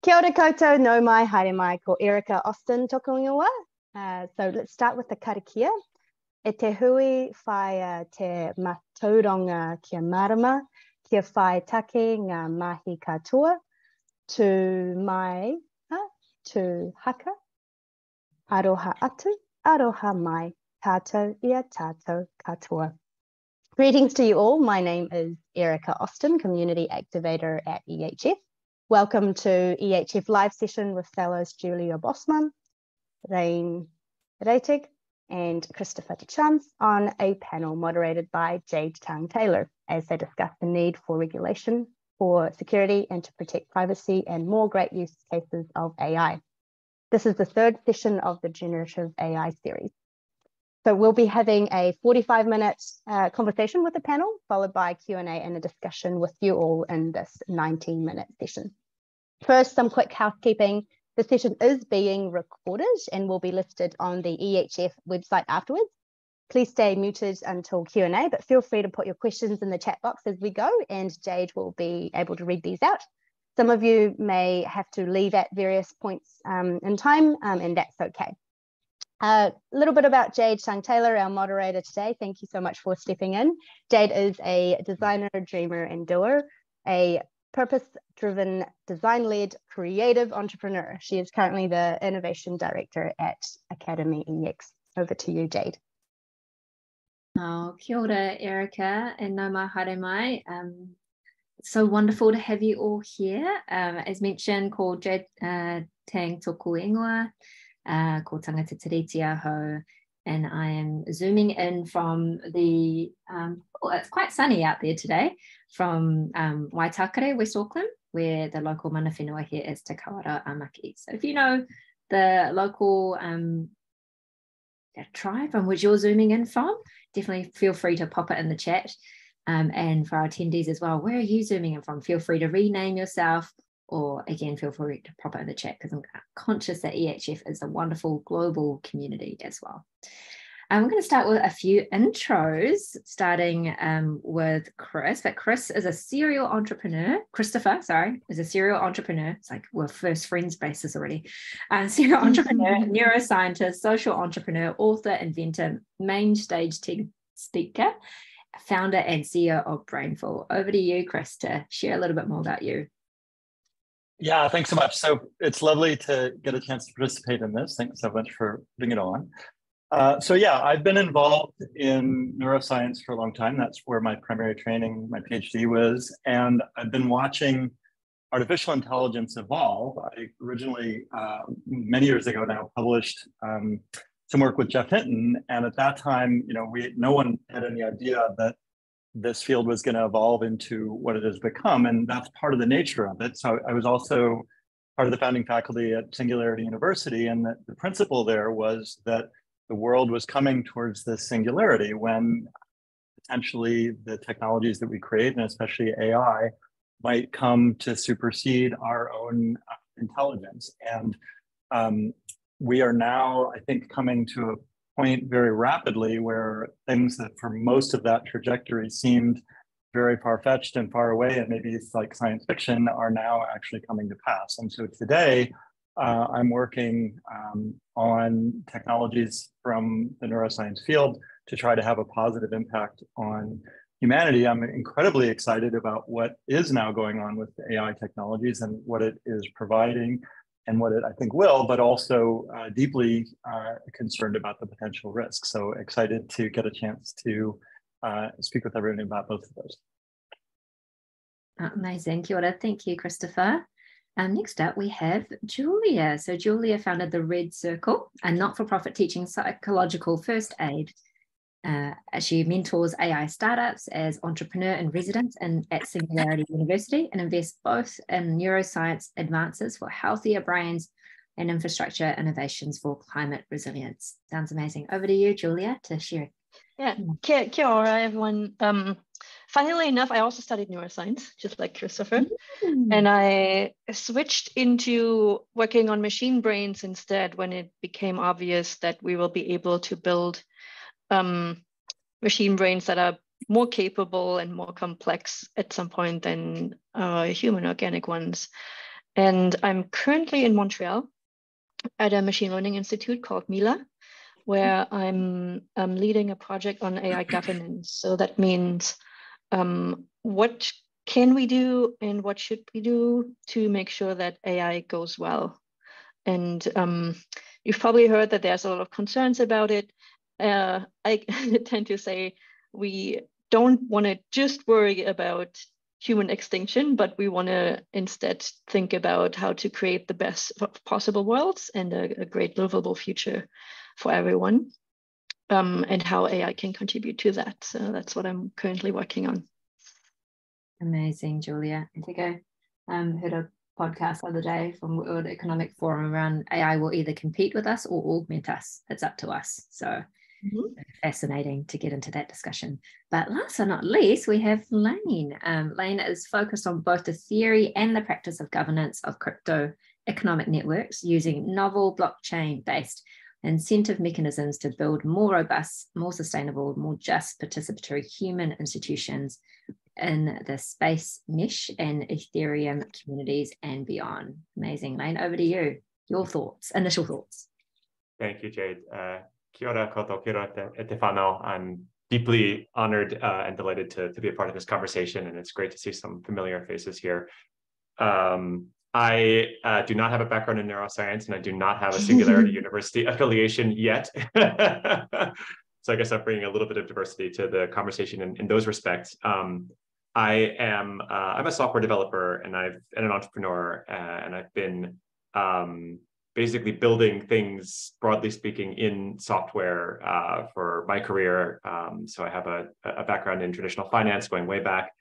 Kia ora koutou, no mai, haere mai, ko Erica Austin toko ingoa. Uh, so let's start with the karakia. E te hui uh, te matauranga kia marama, kia whai take ngā mahi katoa, to mai, ha, to haka, aroha atu, aroha mai, tātou ia tātou katoa. Greetings to you all. My name is Erica Austin, Community Activator at EHF. Welcome to EHF live session with fellows Julia Bossmann, Lane Rettig, and Christopher deCharms on a panel moderated by Jade Tang Taylor as they discuss the need for regulation for security and to protect privacy and more great use cases of AI. This is the third session of the Generative AI series. So we'll be having a 45 minute uh, conversation with the panel, followed by Q&A and a discussion with you all in this 19 minute session. First, some quick housekeeping. The session is being recorded and will be listed on the EHF website afterwards. Please stay muted until Q&A, but feel free to put your questions in the chat box as we go and Jade will be able to read these out. Some of you may have to leave at various points um, in time um, and that's okay. A uh, little bit about Jade Tang Taylor, our moderator today. Thank you so much for stepping in. Jade is a designer, dreamer, and doer, a purpose driven, design led, creative entrepreneur. She is currently the innovation director at Academy EX. Over to you, Jade. Oh, kia ora, Erica, and no mai haere mai. Um, so wonderful to have you all here. Um, as mentioned, called Jade uh, Tang Toku Ingoa uh, ko Tangata Tiriti Aho, and I am zooming in from the, um, well, it's quite sunny out there today, from um, Waitakere, West Auckland, where the local mana whenua here is Te Kawerau ā Maki. So if you know the local um, tribe from which you're zooming in from, definitely feel free to pop it in the chat. Um, and for our attendees as well, where are you zooming in from? Feel free to rename yourself or again, feel free to pop it in the chat because I'm conscious that EHF is a wonderful global community as well. I'm going to start with a few intros, starting um, with Chris. But Chris is a serial entrepreneur. Christopher, sorry, is a serial entrepreneur. It's like we're first friends basis already. Uh, serial entrepreneur, neuroscientist, social entrepreneur, author, inventor, main stage TED speaker, founder and CEO of Brainful. Over to you, Chris, to share a little bit more about you. Yeah, thanks so much. So it's lovely to get a chance to participate in this. Thanks so much for putting it on. Uh, so yeah, I've been involved in neuroscience for a long time. That's where my primary training, my PhD was. And I've been watching artificial intelligence evolve. I originally, uh, many years ago now, published um, some work with Geoff Hinton. And at that time, you know, we no one had any idea that this field was going to evolve into what it has become. And that's part of the nature of it. So I was also part of the founding faculty at Singularity University. And the, the principle there was that the world was coming towards this singularity when potentially the technologies that we create, and especially AI, might come to supersede our own uh, intelligence. And um, we are now, I think, coming to a point very rapidly where things that for most of that trajectory seemed very far-fetched and far away and maybe it's like science fiction are now actually coming to pass. And so today uh, i'm working um, on technologies from the neuroscience field to try to have a positive impact on humanity. I'm incredibly excited about what is now going on with ai technologies and what it is providing and what it I think will, but also uh, deeply uh, concerned about the potential risks. So excited to get a chance to uh, speak with everyone about both of those. Amazing. Kia ora. Thank you, Christopher. Um, next up, we have Julia. So Julia founded the Red Circle, a not-for-profit teaching psychological first aid uh, she mentors AI startups as entrepreneur in residence and at Singularity University and invests both in neuroscience advances for healthier brains and infrastructure innovations for climate resilience. Sounds amazing. Over to you, Julia, to share. Yeah, kia, kia ora, everyone. Um, funnily enough, I also studied neuroscience, just like Christopher. Mm. And I switched into working on machine brains instead when it became obvious that we will be able to build um, machine brains that are more capable and more complex at some point than uh, human organic ones. And I'm currently in Montreal at a machine learning institute called Mila, where I'm um, leading a project on AI governance. So that means um, what can we do and what should we do to make sure that AI goes well? And um, you've probably heard that there's a lot of concerns about it. Uh, I tend to say we don't want to just worry about human extinction, but we want to instead think about how to create the best possible worlds and a, a great livable future for everyone, um, and how AI can contribute to that. So that's what I'm currently working on. Amazing, Julia. I think I um, heard a podcast the other day from World Economic Forum around AI will either compete with us or augment us. It's up to us. So Mm-hmm. Fascinating to get into that discussion. But last but not least, we have Lane. Um, Lane is focused on both the theory and the practice of governance of crypto economic networks using novel blockchain based incentive mechanisms to build more robust, more sustainable, more just participatory human institutions in the Spacemesh and Ethereum communities and beyond. Amazing. Lane, over to you. Your thoughts, initial thoughts. Thank you, Jade. Uh, Kia ora koto, kia ora. I'm deeply honored uh, and delighted to, to be a part of this conversation, and it's great to see some familiar faces here. Um, I uh, do not have a background in neuroscience, and I do not have a Singularity University affiliation yet. so I guess I'm bringing a little bit of diversity to the conversation in, in those respects. Um, I am uh, I'm a software developer, and I've and an entrepreneur, uh, and I've been um, basically building things, broadly speaking, in software uh, for my career. Um, so I have a, a, background in traditional finance going way back.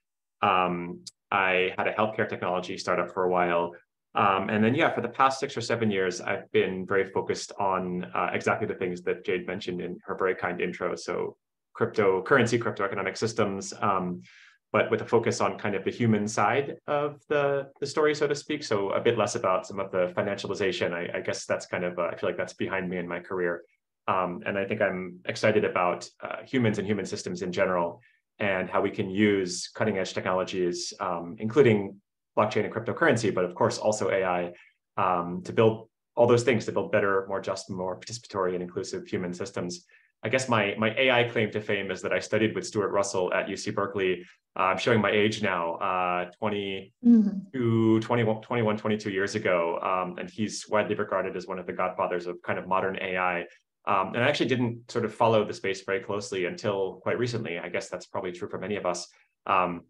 Um, I had a healthcare technology startup for a while. Um, and then, yeah, for the past six or seven years, I've been very focused on uh, exactly the things that Jade mentioned in her very kind intro. So cryptocurrency, crypto economic systems, um, but with a focus on kind of the human side of the, the story, so to speak. So a bit less about some of the financialization. I, I guess that's kind of, uh, I feel like that's behind me in my career. Um, and I think I'm excited about uh, humans and human systems in general and how we can use cutting edge technologies, um, including blockchain and cryptocurrency, but of course also AI um, to build all those things to build better, more just, more participatory and inclusive human systems. I guess my my AI claim to fame is that I studied with Stuart Russell at UC Berkeley. Uh, I'm showing my age now, uh, 22, mm-hmm. 21, 21, 22 years ago. Um, and he's widely regarded as one of the godfathers of kind of modern AI. Um, and I actually didn't sort of follow the space very closely until quite recently. I guess that's probably true for many of us. Um,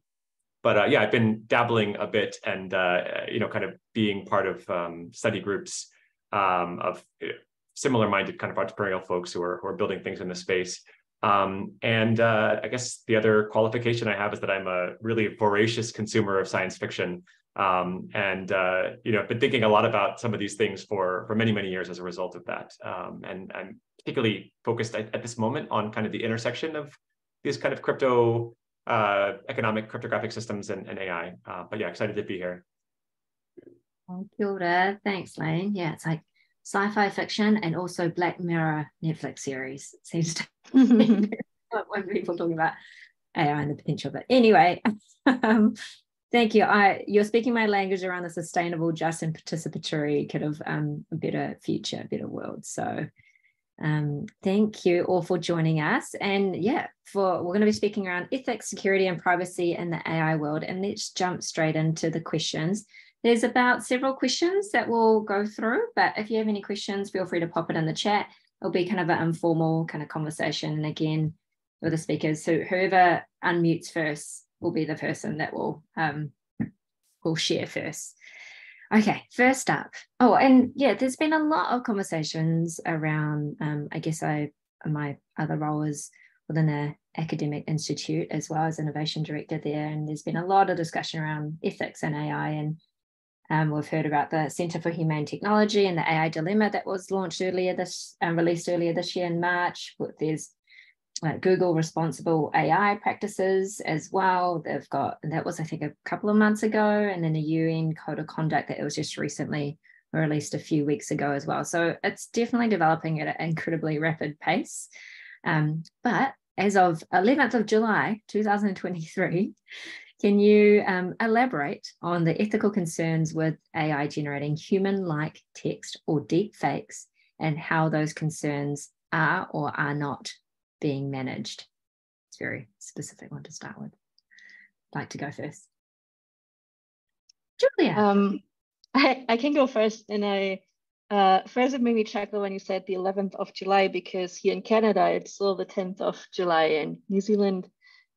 but uh, yeah, I've been dabbling a bit and, uh, you know, kind of being part of um, study groups um, of similar minded kind of entrepreneurial folks who are, who are building things in the space. Um, and uh, I guess the other qualification I have is that I'm a really voracious consumer of science fiction. Um, and uh, you know, I've been thinking a lot about some of these things for for many many years as a result of that. Um, and I'm particularly focused at, at, this moment on kind of the intersection of these kind of crypto uh, economic cryptographic systems and, and AI. Uh, but yeah, excited to be here. Kia Thanks, Lane. Yeah, it's like sci-fi fiction and also Black Mirror Netflix series. Seems to when people talking about AI and the potential. But anyway, um, thank you. I you're speaking my language around the sustainable, just and participatory kind of um, a better future, better world. So um, thank you all for joining us. And yeah, for we're going to be speaking around ethics, security, and privacy in the AI world. And let's jump straight into the questions. There's about several questions that we'll go through, but if you have any questions, feel free to pop it in the chat. It'll be kind of an informal kind of conversation. And again, with the speakers, so whoever unmutes first will be the person that will um, will share first. Okay, first up. Oh, and yeah, there's been a lot of conversations around. Um, I guess I my other role is within an academic institute as well as innovation director there, and there's been a lot of discussion around ethics and AI and um, we've heard about the Centre for Humane Technology and the AI Dilemma that was launched earlier this, um, released earlier this year in March. There's uh, Google responsible AI practices as well. They've got, that was, I think, a couple of months ago, and then a UN code of conduct that it was just recently released a few weeks ago as well. So it's definitely developing at an incredibly rapid pace. Um, but as of 11th of July, 2023, Can you um, elaborate on the ethical concerns with AI generating human like text or deep fakes and how those concerns are or are not being managed? It's a very specific one to start with. I'd like to go first. Julia. Um, I, I can go first. And I uh, first it made me chuckle when you said the 11th of July because here in Canada it's still the 10th of July and New Zealand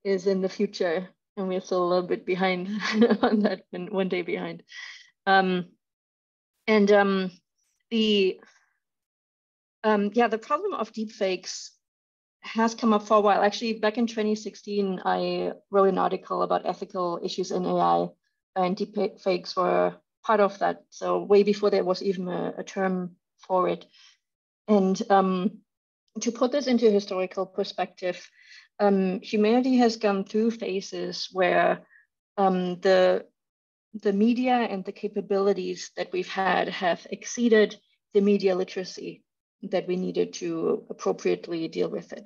is in the future and we're still a little bit behind on that and one day behind. Um, and um, the um, yeah, the problem of deepfakes has come up for a while. Actually, back in 2016, I wrote an article about ethical issues in AI, and deepfakes were part of that. So way before there was even a, a term for it. And um, to put this into historical perspective, um, humanity has gone through phases where um, the the media and the capabilities that we've had have exceeded the media literacy that we needed to appropriately deal with it.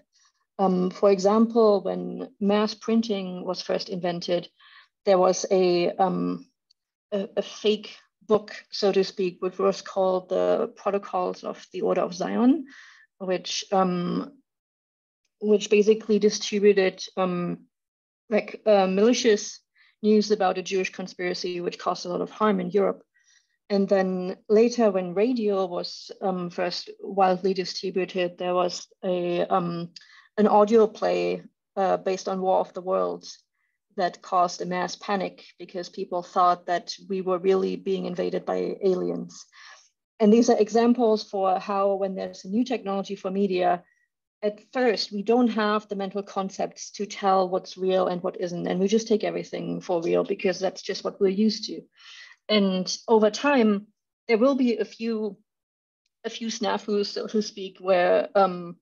Um, for example, when mass printing was first invented, there was a, um, a, a, fake book, so to speak, which was called the Protocols of the Order of Zion, which um, which basically distributed um, like uh, malicious news about a Jewish conspiracy, which caused a lot of harm in Europe. And then later, when radio was um, first widely distributed, there was a um, an audio play uh, based on War of the Worlds that caused a mass panic because people thought that we were really being invaded by aliens. And these are examples for how, when there's a new technology for media, at first we don't have the mental concepts to tell what's real and what isn't. And we just take everything for real because that's just what we're used to. And over time, there will be a few a few snafus, so to speak, where um,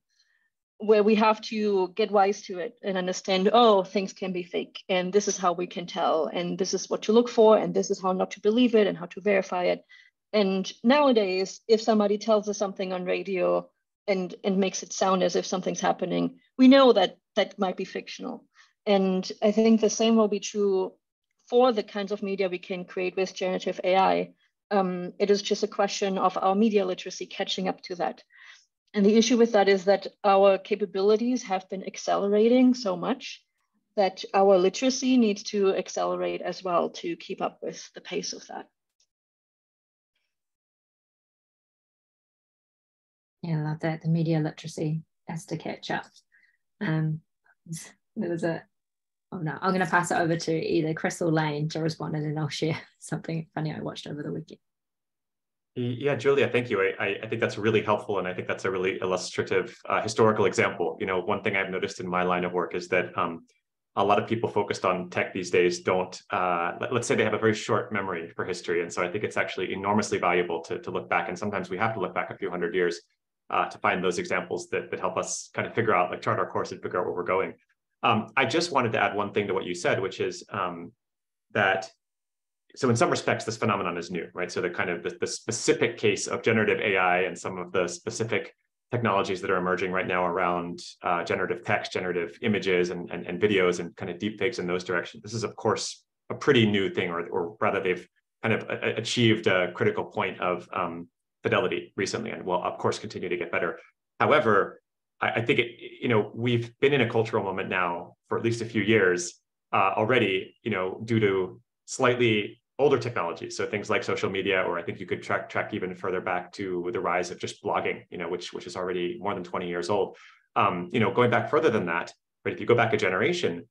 where we have to get wise to it and understand, oh, things can be fake, and this is how we can tell, and this is what to look for, and this is how not to believe it and how to verify it. And nowadays, if somebody tells us something on radio and and makes it sound as if something's happening, we know that that might be fictional. And I think the same will be true for the kinds of media we can create with generative AI. Um, it is just a question of our media literacy catching up to that. And the issue with that is that our capabilities have been accelerating so much that our literacy needs to accelerate as well to keep up with the pace of that. Yeah, I love that. The media literacy has to catch up. Um, there was a, oh no, I'm going to pass it over to either Chris or Lane to respond and then I'll share something funny I watched over the weekend. Yeah, Julia, thank you. I, I think that's really helpful. And I think that's a really illustrative uh, historical example. You know, one thing I've noticed in my line of work is that um, a lot of people focused on tech these days don't, uh, let, us say they have a very short memory for history. And so I think it's actually enormously valuable to, to look back. And sometimes we have to look back a few hundred years uh, to find those examples that, that help us kind of figure out, like chart our course and figure out where we're going. Um, I just wanted to add one thing to what you said, which is um, that so in some respects, this phenomenon is new, right? So the kind of the, the, specific case of generative AI and some of the specific technologies that are emerging right now around uh, generative text, generative images, and, and, and videos, and kind of deepfakes in those directions. This is, of course, a pretty new thing, or, or rather, they've kind of achieved a critical point of um, fidelity recently, and will, of course, continue to get better. However, I, I, think it, you know, we've been in a cultural moment now for at least a few years uh, already, you know, due to slightly older technologies. So things like social media, or I think you could track track even further back to the rise of just blogging, you know, which which is already more than 20 years old. Um, you know, going back further than that, right? If you go back a generation,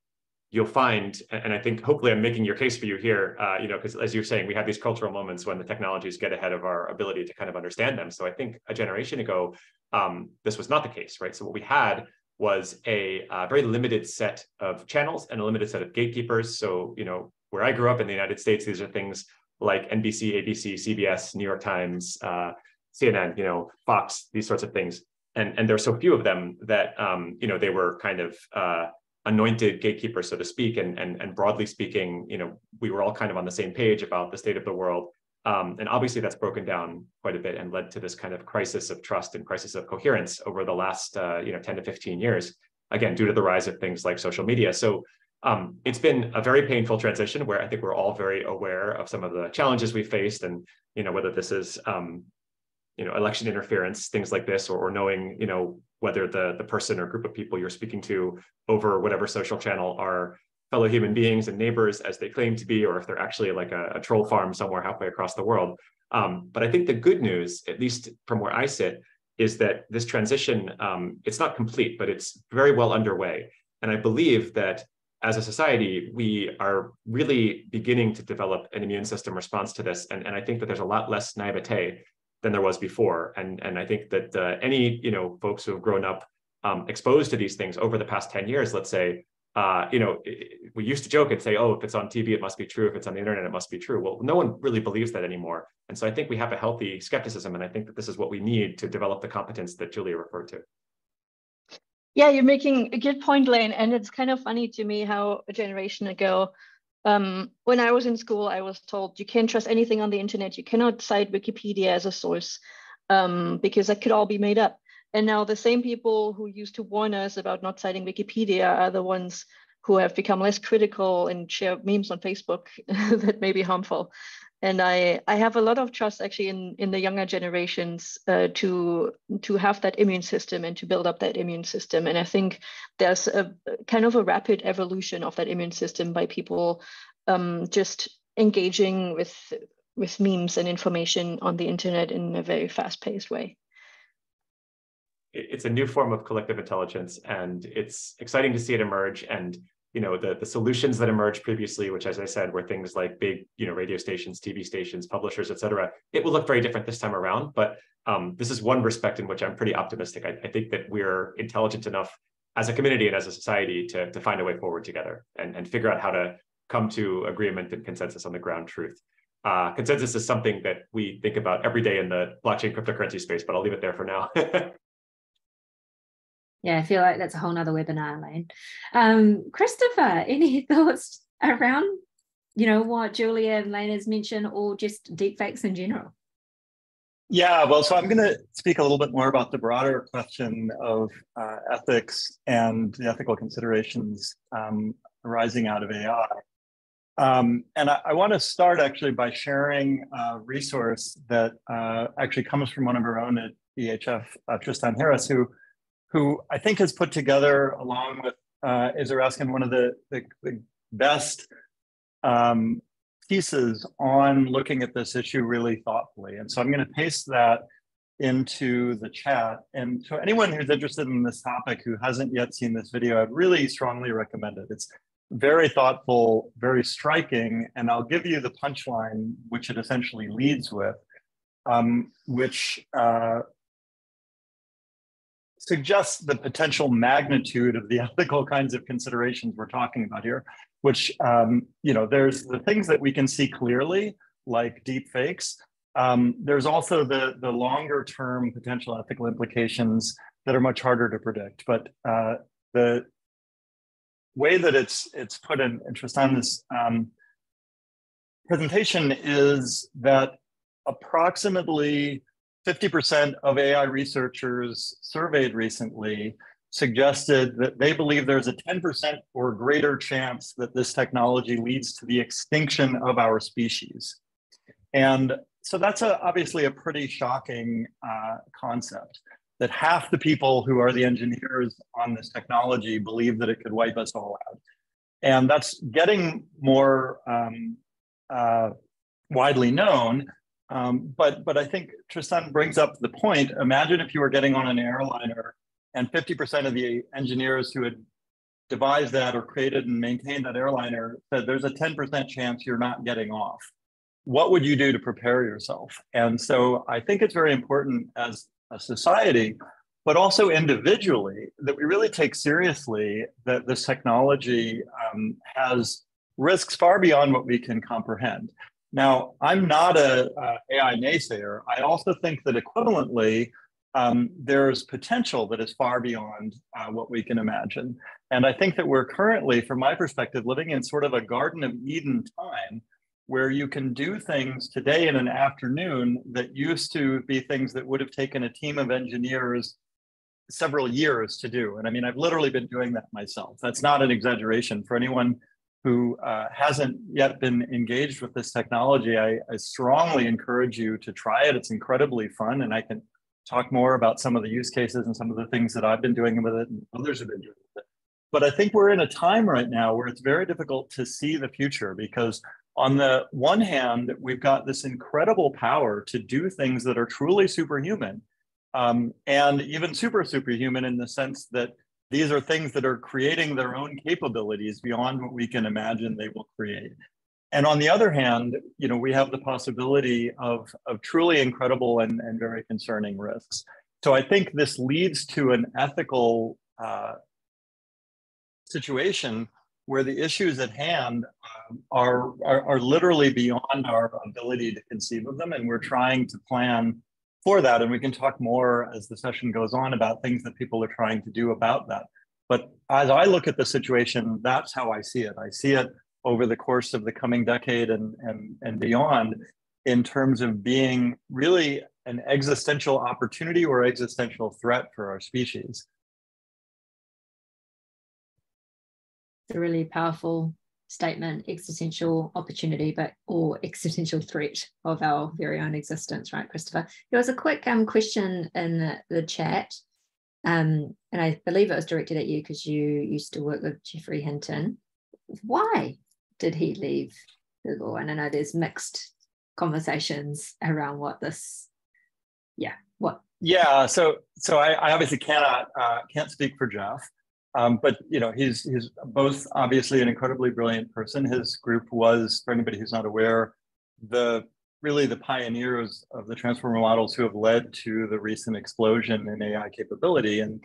you'll find, and I think hopefully I'm making your case for you here, uh, you know, because as you're saying, we have these cultural moments when the technologies get ahead of our ability to kind of understand them. So I think a generation ago, um, this was not the case, right? So what we had was a uh, very limited set of channels and a limited set of gatekeepers. So, you know, where I grew up in the United States, these are things like NBC, ABC, CBS, New York Times, uh, CNN, you know, Fox, these sorts of things. And, and there's so few of them that, um, you know, they were kind of uh, anointed gatekeepers, so to speak. And, and, and broadly speaking, you know, we were all kind of on the same page about the state of the world. Um, and obviously that's broken down quite a bit and led to this kind of crisis of trust and crisis of coherence over the last, uh, you know, 10 to 15 years, again, due to the rise of things like social media. So Um, it's been a very painful transition where I think we're all very aware of some of the challenges we faced and, you know, whether this is, um, you know, election interference, things like this, or, or knowing, you know, whether the, the person or group of people you're speaking to over whatever social channel are fellow human beings and neighbors as they claim to be, or if they're actually like a, a troll farm somewhere halfway across the world. Um, but I think the good news, at least from where I sit, is that this transition, um, it's not complete, but it's very well underway. And I believe that as a society, we are really beginning to develop an immune system response to this. And, and I think that there's a lot less naivete than there was before. And, and I think that uh, any you know folks who have grown up um, exposed to these things over the past 10 years, let's say, uh, you know, we used to joke and say, oh, if it's on TV, it must be true. If it's on the internet, it must be true. Well, no one really believes that anymore. And so I think we have a healthy skepticism. And I think that this is what we need to develop the competence that Julia referred to. Yeah, you're making a good point, Lane. And it's kind of funny to me how a generation ago, um, when I was in school, I was told you can't trust anything on the internet. You cannot cite Wikipedia as a source um, because that could all be made up. And now the same people who used to warn us about not citing Wikipedia are the ones who have become less critical and share memes on Facebook that may be harmful and I, I have a lot of trust actually in, in the younger generations uh, to to have that immune system and to build up that immune system. And I think there's a kind of a rapid evolution of that immune system by people um, just engaging with with memes and information on the internet in a very fast paced way. It's a new form of collective intelligence, and it's exciting to see it emerge. And you know the, the solutions that emerged previously which as i said were things like big you know radio stations tv stations publishers et cetera it will look very different this time around. But um, this is one respect in which i'm pretty optimistic. I, I, think that we're intelligent enough as a community and as a society to, to find a way forward together and, and figure out how to come to agreement and consensus on the ground truth. Uh, consensus is something that we think about every day in the blockchain cryptocurrency space but i'll leave it there for now yeah, I feel like that's a whole nother webinar, Lane. Um, Christopher, any thoughts around, you know, what Julia and Lane has mentioned or just deepfakes in general? Yeah, well, so I'm going to speak a little bit more about the broader question of uh, ethics and the ethical considerations um, arising out of AI. Um, and I, I want to start actually by sharing a resource that uh, actually comes from one of our own at EHF, uh, Tristan Harris, who who I think has put together, along with uh, one of the, the, the best um, pieces on looking at this issue really thoughtfully. And so I'm going to paste that into the chat. And to anyone who's interested in this topic who hasn't yet seen this video, I'd really strongly recommend it. It's very thoughtful, very striking, and I'll give you the punchline, which it essentially leads with, um, which uh, suggests the potential magnitude of the ethical kinds of considerations we're talking about here, which, um, you know, there's the things that we can see clearly, like deep fakes. Um, there's also the, the longer term potential ethical implications that are much harder to predict. But uh, the way that it's, it's put in, in Tristan's um, presentation is that approximately 50% of AI researchers surveyed recently suggested that they believe there's a 10% or greater chance that this technology leads to the extinction of our species. And so that's a, obviously a pretty shocking uh, concept that half the people who are the engineers on this technology believe that it could wipe us all out. And that's getting more um, uh, widely known um, but but I think Tristan brings up the point. Imagine if you were getting on an airliner and 50% of the engineers who had devised that or created and maintained that airliner said there's a 10% chance you're not getting off. What would you do to prepare yourself? And so I think it's very important as a society, but also individually, that we really take seriously that this technology um, has risks far beyond what we can comprehend. Now, I'm not a, a AI naysayer. I also think that equivalently, um, there's potential that is far beyond uh, what we can imagine. And I think that we're currently, from my perspective, living in sort of a Garden of Eden time where you can do things today in an afternoon that used to be things that would have taken a team of engineers several years to do. And I mean, I've literally been doing that myself. That's not an exaggeration. For anyone who uh, hasn't yet been engaged with this technology, I, I, strongly encourage you to try it. It's incredibly fun, and I can talk more about some of the use cases and some of the things that I've been doing with it and others have been doing with it. But I think we're in a time right now where it's very difficult to see the future because on the one hand, we've got this incredible power to do things that are truly superhuman um, and even super superhuman in the sense that these are things that are creating their own capabilities beyond what we can imagine they will create. And on the other hand, you know, we have the possibility of, of truly incredible and, and very concerning risks. So I think this leads to an ethical uh, situation where the issues at hand um, are, are, are literally beyond our ability to conceive of them. And we're trying to plan for that. And we can talk more as the session goes on about things that people are trying to do about that. But as I look at the situation, that's how I see it. I see it over the course of the coming decade and, and, and beyond in terms of being really an existential opportunity or existential threat for our species. It's a really powerful statement existential opportunity but or existential threat of our very own existence right christopher? There was a quick um, question in the, the chat um, and i believe it was directed at you because you used to work with geoffrey hinton. Why did he leave google? And i know there's mixed conversations around what this yeah what yeah so so i, I obviously cannot uh, can't speak for geoff um, but you know, he's he's both obviously an incredibly brilliant person. His group was, for anybody who's not aware, the really the pioneers of the transformer models who have led to the recent explosion in AI capability. And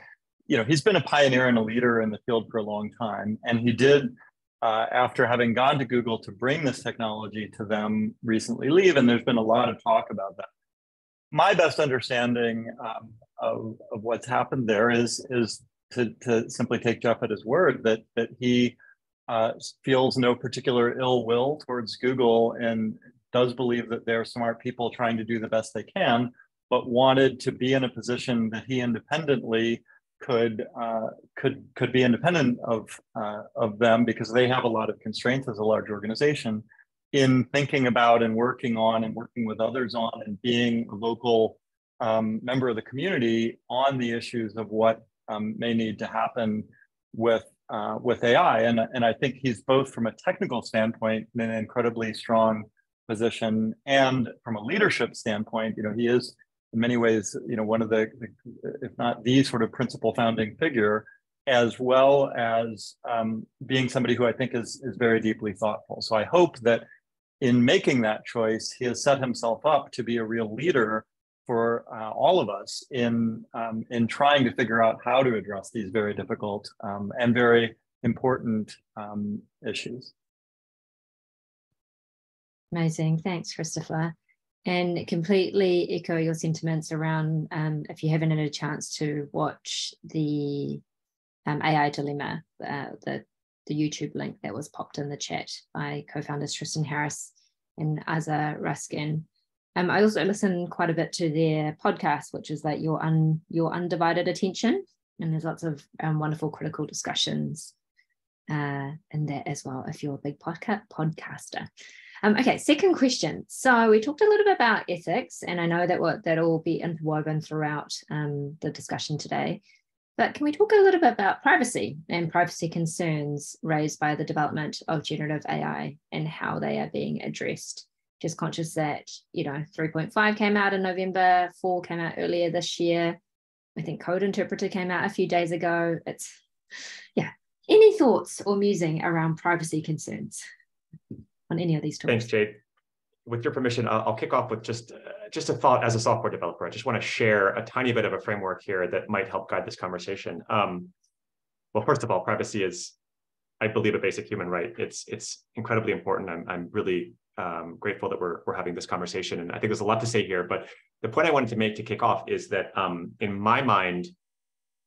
you know, he's been a pioneer and a leader in the field for a long time. And he did, uh, after having gone to Google to bring this technology to them, recently leave. And there's been a lot of talk about that. My best understanding um, of, of what's happened there is is to, to simply take Geoff at his word that that he uh, feels no particular ill will towards Google and does believe that they're smart people trying to do the best they can, but wanted to be in a position that he independently could uh, could could be independent of uh, of them because they have a lot of constraints as a large organization in thinking about and working on and working with others on and being a local um, member of the community on the issues of what um, may need to happen with uh, with AI. And, and I think he's both from a technical standpoint in an incredibly strong position and from a leadership standpoint, you know, he is in many ways, you know, one of the, if not the sort of principal founding figure, as well as um, being somebody who I think is, is very deeply thoughtful. So I hope that in making that choice, he has set himself up to be a real leader for uh, all of us in um, in trying to figure out how to address these very difficult um, and very important um, issues. Amazing, thanks, Christopher. And completely echo your sentiments around um, if you haven't had a chance to watch the um, AI Dilemma, uh, the the YouTube link that was popped in the chat by co-founders Tristan Harris and Aza Raskin um, I also listen quite a bit to their podcast, which is like your un, your undivided attention, and there's lots of um, wonderful critical discussions uh, in that as well. If you're a big podcast podcaster. Um, okay, second question. So we talked a little bit about ethics, and I know that that will be interwoven throughout um, the discussion today. But can we talk a little bit about privacy and privacy concerns raised by the development of generative AI and how they are being addressed? Just conscious that you know 3.5 came out in november 4 came out earlier this year. I think code interpreter came out a few days ago. It's yeah. Any thoughts or musing around privacy concerns on any of these topics? Thanks jade. With your permission i'll, I'll kick off with just uh, just a thought as a software developer. I just want to share a tiny bit of a framework here that might help guide this conversation. Um, well first of all privacy is I believe a basic human right. It's it's incredibly important. I'm I'm really um, grateful that we're, we're having this conversation. And I think there's a lot to say here, but the point I wanted to make to kick off is that um, in my mind,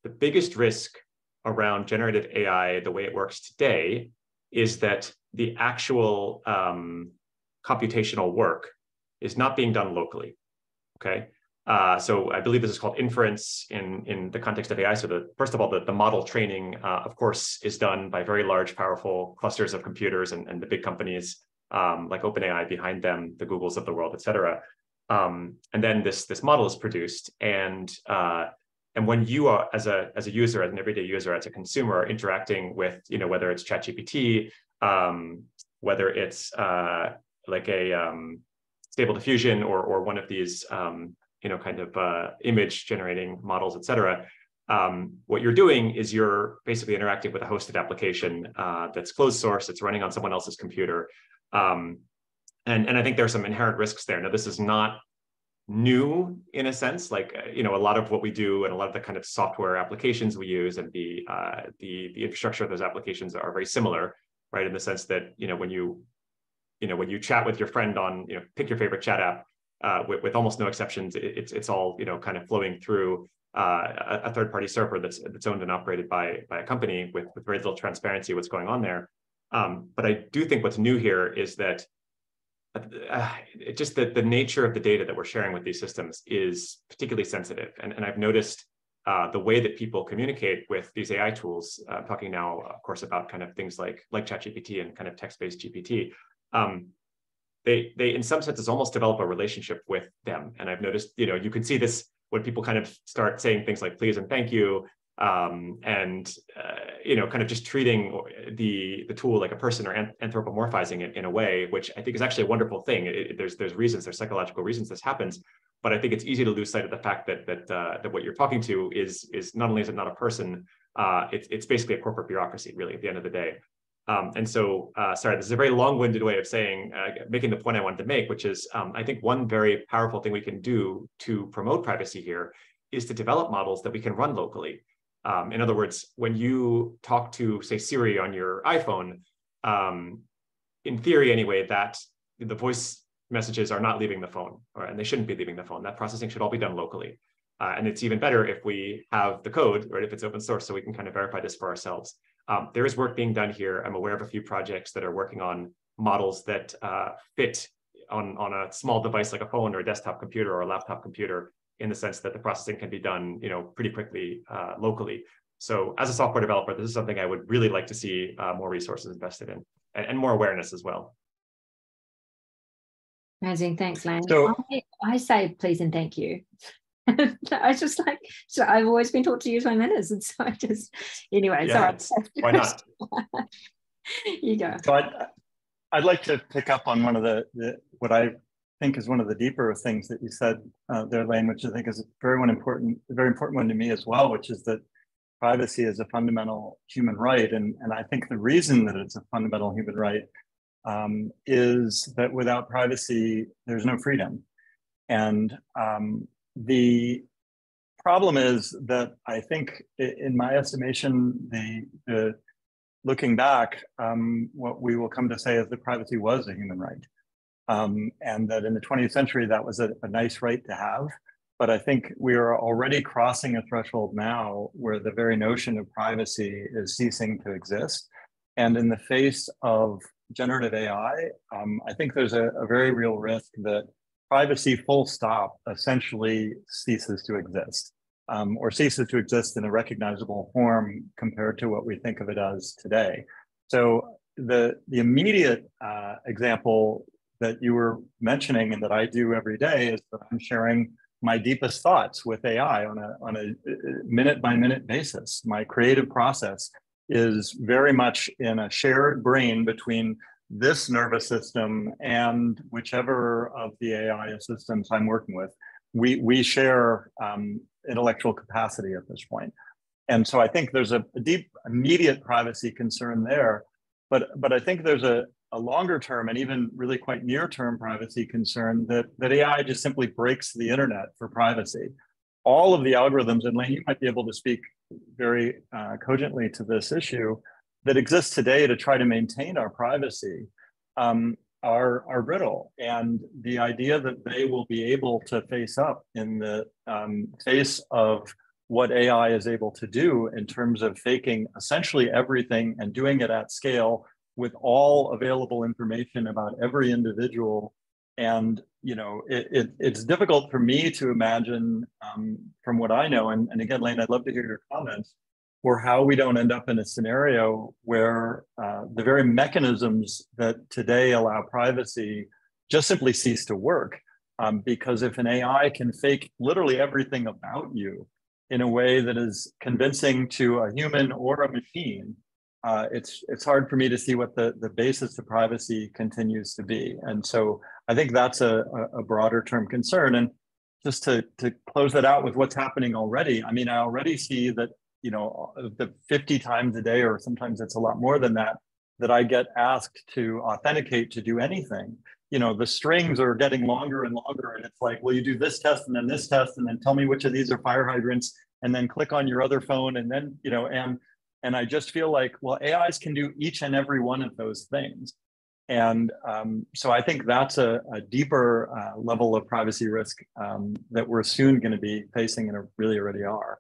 the biggest risk around generative AI, the way it works today, is that the actual um, computational work is not being done locally. Okay. Uh, so I believe this is called inference in, in the context of AI. So the first of all, the, the model training, uh, of course, is done by very large, powerful clusters of computers and, and the big companies um, like OpenAI behind them, the Googles of the world, et cetera. Um, and then this, this model is produced. And, uh, and when you are, as a, as a user, as an everyday user, as a consumer, interacting with, you know, whether it's ChatGPT, um, whether it's uh, like a um, stable diffusion or, or one of these um, you know, kind of uh, image generating models, et cetera, um, what you're doing is you're basically interacting with a hosted application uh, that's closed source, it's running on someone else's computer. Um, and, and I think there are some inherent risks there. Now, this is not new in a sense, like, uh, you know, a lot of what we do and a lot of the kind of software applications we use and the, uh, the, the infrastructure of those applications are very similar, right? In the sense that, you know, when you, you know, when you chat with your friend on, you know, pick your favorite chat app, uh, with, with, almost no exceptions, it, it's it's all you know kind of flowing through uh, a, a third party server that's that's owned and operated by by a company with with very little transparency what's going on there. Um, but I do think what's new here is that uh, just that the nature of the data that we're sharing with these systems is particularly sensitive, and and I've noticed. Uh, the way that people communicate with these AI tools, uh, talking now, of course, about kind of things like like ChatGPT and kind of text-based GPT. Um, they they in some senses almost develop a relationship with them and i've noticed you know you can see this when people kind of start saying things like please and thank you um, and uh, you know kind of just treating the the tool like a person or anthropomorphizing it in a way which i think is actually a wonderful thing it, it, there's there's reasons there's psychological reasons this happens but i think it's easy to lose sight of the fact that that uh, that what you're talking to is is not only is it not a person uh, it's, it's basically a corporate bureaucracy really at the end of the day um, and so, uh, sorry, this is a very long-winded way of saying, uh, making the point I wanted to make, which is, um, I think one very powerful thing we can do to promote privacy here is to develop models that we can run locally. Um, in other words, when you talk to, say, Siri on your iPhone, um, in theory anyway, that the voice messages are not leaving the phone, or, and they shouldn't be leaving the phone. That processing should all be done locally. Uh, and it's even better if we have the code, right, if it's open source, so we can kind of verify this for ourselves. Um, there is work being done here. I'm aware of a few projects that are working on models that uh, fit on, on a small device like a phone or a desktop computer or a laptop computer in the sense that the processing can be done you know, pretty quickly uh, locally. So as a software developer, this is something I would really like to see uh, more resources invested in and, and, more awareness as well. Amazing, thanks, Lane. So, I, I say please and thank you. I was just like, so I've always been taught to use my manners. And so I just, anyway, yeah, sorry. Why not? you go. So I'd, I'd like to pick up on one of the, the, what I think is one of the deeper things that you said uh, there, Lane, which I think is a very one important, very important one to me as well, which is that privacy is a fundamental human right. And, and I think the reason that it's a fundamental human right um, is that without privacy, there's no freedom. And um, the problem is that I think, in my estimation, the, the looking back, um, what we will come to say is that privacy was a human right. Um, and that in the 20th century, that was a, a, nice right to have. But I think we are already crossing a threshold now where the very notion of privacy is ceasing to exist. And in the face of generative AI, um, I think there's a, a very real risk that privacy full stop essentially ceases to exist um, or ceases to exist in a recognizable form compared to what we think of it as today. So the, the immediate uh, example that you were mentioning and that I do every day is that I'm sharing my deepest thoughts with AI on a, on a minute by minute basis. My creative process is very much in a shared brain between this nervous system and whichever of the AI assistants I'm working with, we, we share um, intellectual capacity at this point. And so I think there's a, a, deep immediate privacy concern there, but, but I think there's a, a longer term and even really quite near term privacy concern that, that AI just simply breaks the internet for privacy. All of the algorithms, and Lane, you might be able to speak very uh, cogently to this issue, that exist today to try to maintain our privacy um, are, are brittle. And the idea that they will be able to face up in the um, face of what AI is able to do in terms of faking essentially everything and doing it at scale with all available information about every individual and you know, it, it, it's difficult for me to imagine um, from what I know, and, and again, Lane, I'd love to hear your comments, for how we don't end up in a scenario where uh, the very mechanisms that today allow privacy just simply cease to work. Um, because if an AI can fake literally everything about you in a way that is convincing to a human or a machine, uh, it's it's hard for me to see what the, the basis of privacy continues to be. And so I think that's a, a broader term concern. And just to, to close that out with what's happening already, I mean, I already see that, you know, the 50 times a day, or sometimes it's a lot more than that, that I get asked to authenticate to do anything you know the strings are getting longer and longer and it's like well you do this test and then this test and then tell me which of these are fire hydrants and then click on your other phone and then you know and and i just feel like well ais can do each and every one of those things and um, so i think that's a, a deeper uh, level of privacy risk um, that we're soon going to be facing and really already are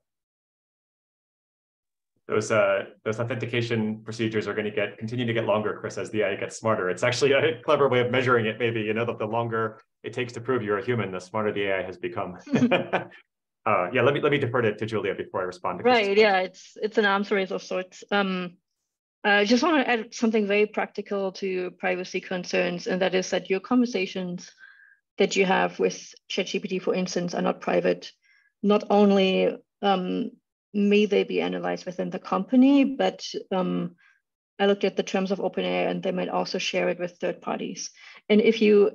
those uh, those authentication procedures are going to get continue to get longer, Chris, as the AI gets smarter. It's actually a clever way of measuring it. Maybe you know that the longer it takes to prove you're a human, the smarter the AI has become. uh, yeah, let me let me defer to, to Julia before I respond. To right. Yeah, it's it's an arms race of sorts. Um, I just want to add something very practical to privacy concerns, and that is that your conversations that you have with ChatGPT, for instance, are not private. Not only um, may they be analyzed within the company, but um, I looked at the terms of OpenAI and they might also share it with third parties. And if you,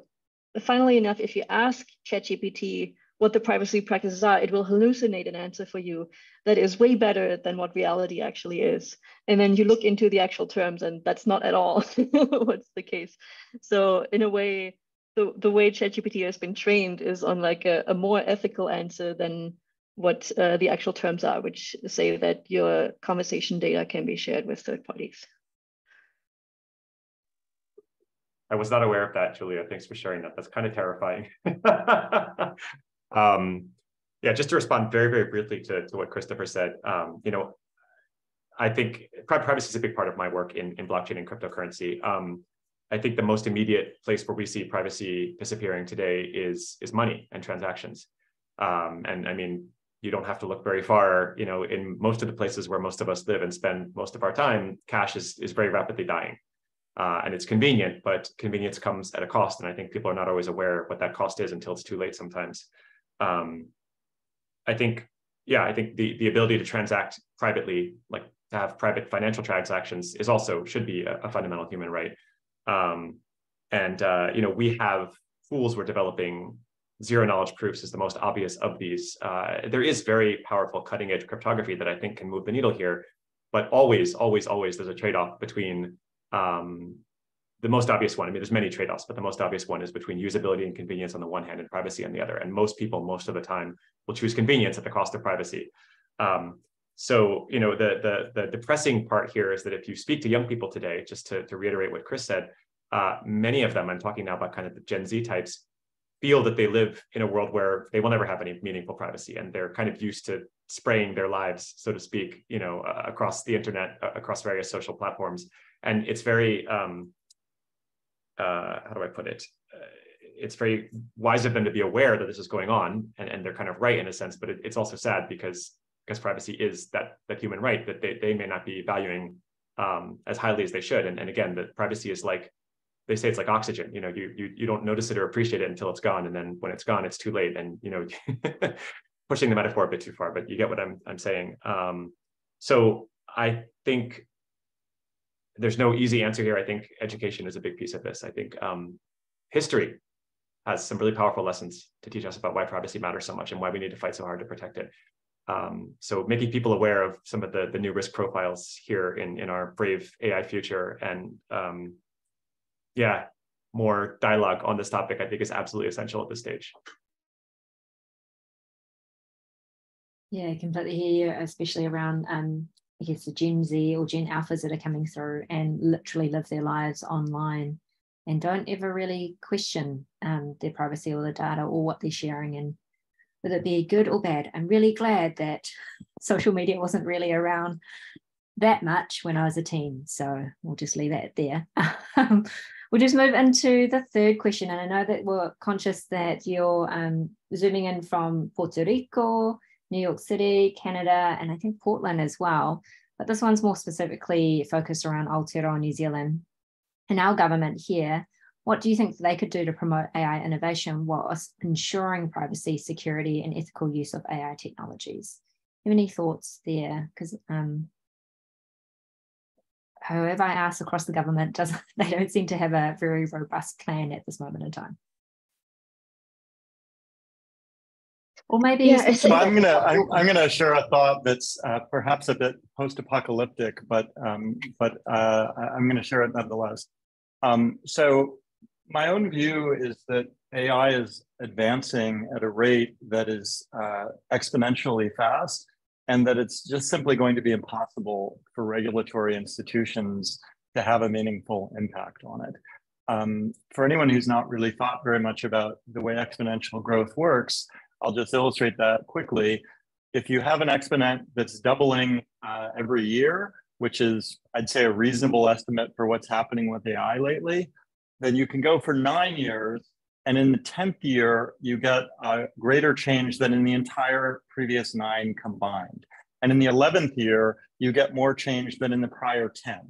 finally enough, if you ask ChatGPT what the privacy practices are, it will hallucinate an answer for you that is way better than what reality actually is. And then you look into the actual terms and that's not at all what's the case. So in a way, the, the way ChatGPT has been trained is on like a, a more ethical answer than what uh, the actual terms are, which say that your conversation data can be shared with third parties. I was not aware of that, Julia. Thanks for sharing that. That's kind of terrifying. um, yeah, just to respond very, very briefly to, to what Christopher said, um, you know, I think privacy is a big part of my work in, in blockchain and cryptocurrency. Um, I think the most immediate place where we see privacy disappearing today is, is money and transactions. Um, and I mean, you don't have to look very far. You know, in most of the places where most of us live and spend most of our time, cash is is very rapidly dying. Uh, and it's convenient, but convenience comes at a cost. And I think people are not always aware what that cost is until it's too late sometimes. Um, I think, yeah, I think the, the ability to transact privately, like to have private financial transactions is also should be a, a fundamental human right. Um, and, uh, you know, we have tools we're developing zero knowledge proofs is the most obvious of these. Uh, there is very powerful cutting edge cryptography that I think can move the needle here, but always, always, always there's a trade off between um, the most obvious one. I mean, there's many trade offs, but the most obvious one is between usability and convenience on the one hand and privacy on the other. And most people, most of the time, will choose convenience at the cost of privacy. Um, so, you know, the, the, the depressing part here is that if you speak to young people today, just to, to reiterate what Chris said, uh, many of them, I'm talking now about kind of the Gen Z types, feel that they live in a world where they will never have any meaningful privacy and they're kind of used to spraying their lives so to speak you know uh, across the internet uh, across various social platforms and it's very um, uh, how do i put it? Uh, it's very wise of them to be aware that this is going on and, and they're kind of right in a sense but it, it's also sad because because privacy is that that human right that they, they may not be valuing um, as highly as they should. And, and again that privacy is like they say it's like oxygen you know you, you you don't notice it or appreciate it until it's gone and then when it's gone it's too late and you know pushing the metaphor a bit too far but you get what i'm i'm saying. Um, so i think there's no easy answer here. I think education is a big piece of this. I think um, history has some really powerful lessons to teach us about why privacy matters so much and why we need to fight so hard to protect it. Um, so making people aware of some of the, the new risk profiles here in, in our brave AI future and um, yeah, more dialogue on this topic, I think is absolutely essential at this stage. Yeah, I completely hear you, especially around, um, I guess, the Gen Z or Gen Alphas that are coming through and literally live their lives online and don't ever really question um, their privacy or the data or what they're sharing and whether it be good or bad. I'm really glad that social media wasn't really around that much when I was a teen. So we'll just leave that there. Um, We'll just move into the third question. And I know that we're conscious that you're um, zooming in from Puerto Rico, New York City, Canada, and I think Portland as well. But this one's more specifically focused around Aotearoa, New Zealand. And our government here, what do you think they could do to promote AI innovation whilst ensuring privacy, security, and ethical use of AI technologies? Have any thoughts there? Because um, however I ask across the government, does they don't seem to have a very robust plan at this moment in time. Or maybe yeah, so I'm gonna I'm, I'm, gonna share a thought that's uh, perhaps a bit post-apocalyptic, but um, but uh, I'm gonna share it nonetheless. Um, so my own view is that AI is advancing at a rate that is uh, exponentially fast, and that it's just simply going to be impossible for regulatory institutions to have a meaningful impact on it. Um, for anyone who's not really thought very much about the way exponential growth works, I'll just illustrate that quickly. If you have an exponent that's doubling uh, every year, which is, I'd say, a reasonable estimate for what's happening with AI lately, then you can go for nine years and in the 10th year, you get a greater change than in the entire previous nine combined. And in the 11th year, you get more change than in the prior 10.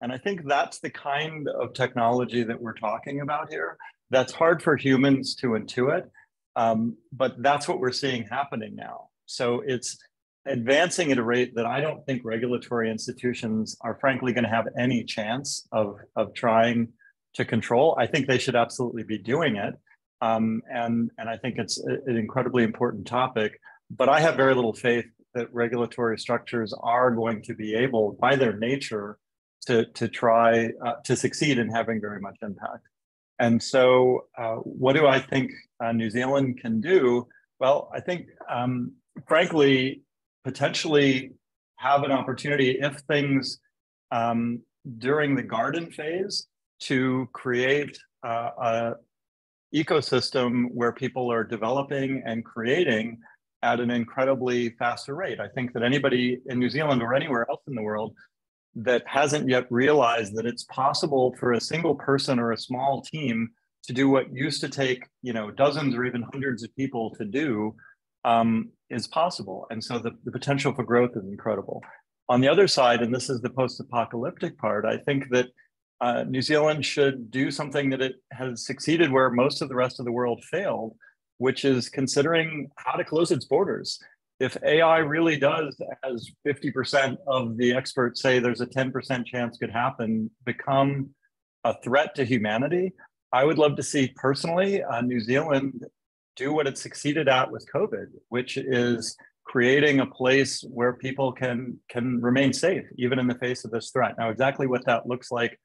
And I think that's the kind of technology that we're talking about here. That's hard for humans to intuit, um, but that's what we're seeing happening now. So it's advancing at a rate that I don't think regulatory institutions are frankly going to have any chance of, of trying to control. I think they should absolutely be doing it. Um, and, and I think it's an incredibly important topic. But I have very little faith that regulatory structures are going to be able, by their nature, to, to try uh, to succeed in having very much impact. And so, uh, what do I think uh, New Zealand can do? Well, I think, um, frankly, potentially have an opportunity if things um, during the garden phase to create uh, a ecosystem where people are developing and creating at an incredibly faster rate. I think that anybody in New Zealand or anywhere else in the world that hasn't yet realized that it's possible for a single person or a small team to do what used to take you know dozens or even hundreds of people to do um, is possible and so the, the potential for growth is incredible on the other side and this is the post-apocalyptic part i think that uh, New Zealand should do something that it has succeeded where most of the rest of the world failed, which is considering how to close its borders. If AI really does, as 50% of the experts say there's a 10% chance could happen, become a threat to humanity, I would love to see personally uh, New Zealand do what it succeeded at with COVID, which is creating a place where people can can remain safe even in the face of this threat. Now, exactly what that looks like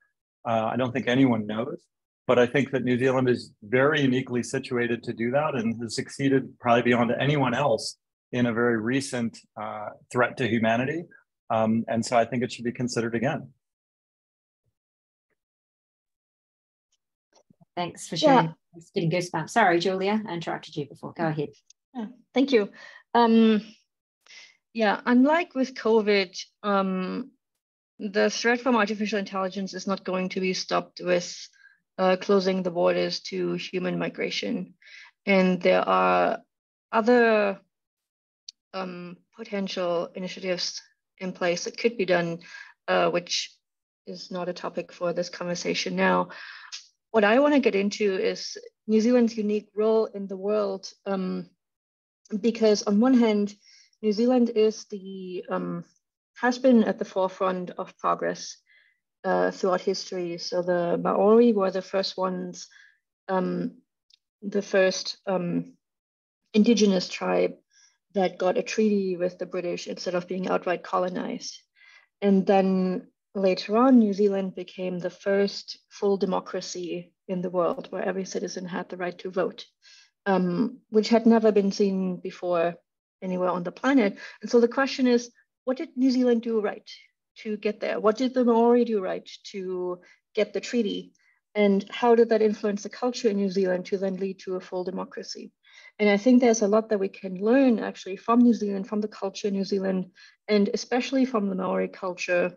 uh, I don't think anyone knows, but I think that New Zealand is very uniquely situated to do that and has succeeded probably beyond anyone else in a very recent uh, threat to humanity. Um, and so I think it should be considered again. Thanks for sharing. Yeah. It's getting goosebumps. Sorry, Julia, I interrupted you before. Go ahead. Yeah, thank you. Um, yeah, unlike with COVID, um, the threat from artificial intelligence is not going to be stopped with uh, closing the borders to human migration. And there are other um, potential initiatives in place that could be done, uh, which is not a topic for this conversation now. What I want to get into is New Zealand's unique role in the world, um, because on one hand, New Zealand is the um, has been at the forefront of progress uh, throughout history. So the Maori were the first ones, um, the first um, indigenous tribe that got a treaty with the British instead of being outright colonized. And then later on, New Zealand became the first full democracy in the world where every citizen had the right to vote, um, which had never been seen before anywhere on the planet. And so the question is, what did New Zealand do right to get there? What did the Maori do right to get the treaty? And how did that influence the culture in New Zealand to then lead to a full democracy? And I think there's a lot that we can learn actually from New Zealand, from the culture in New Zealand, and especially from the Maori culture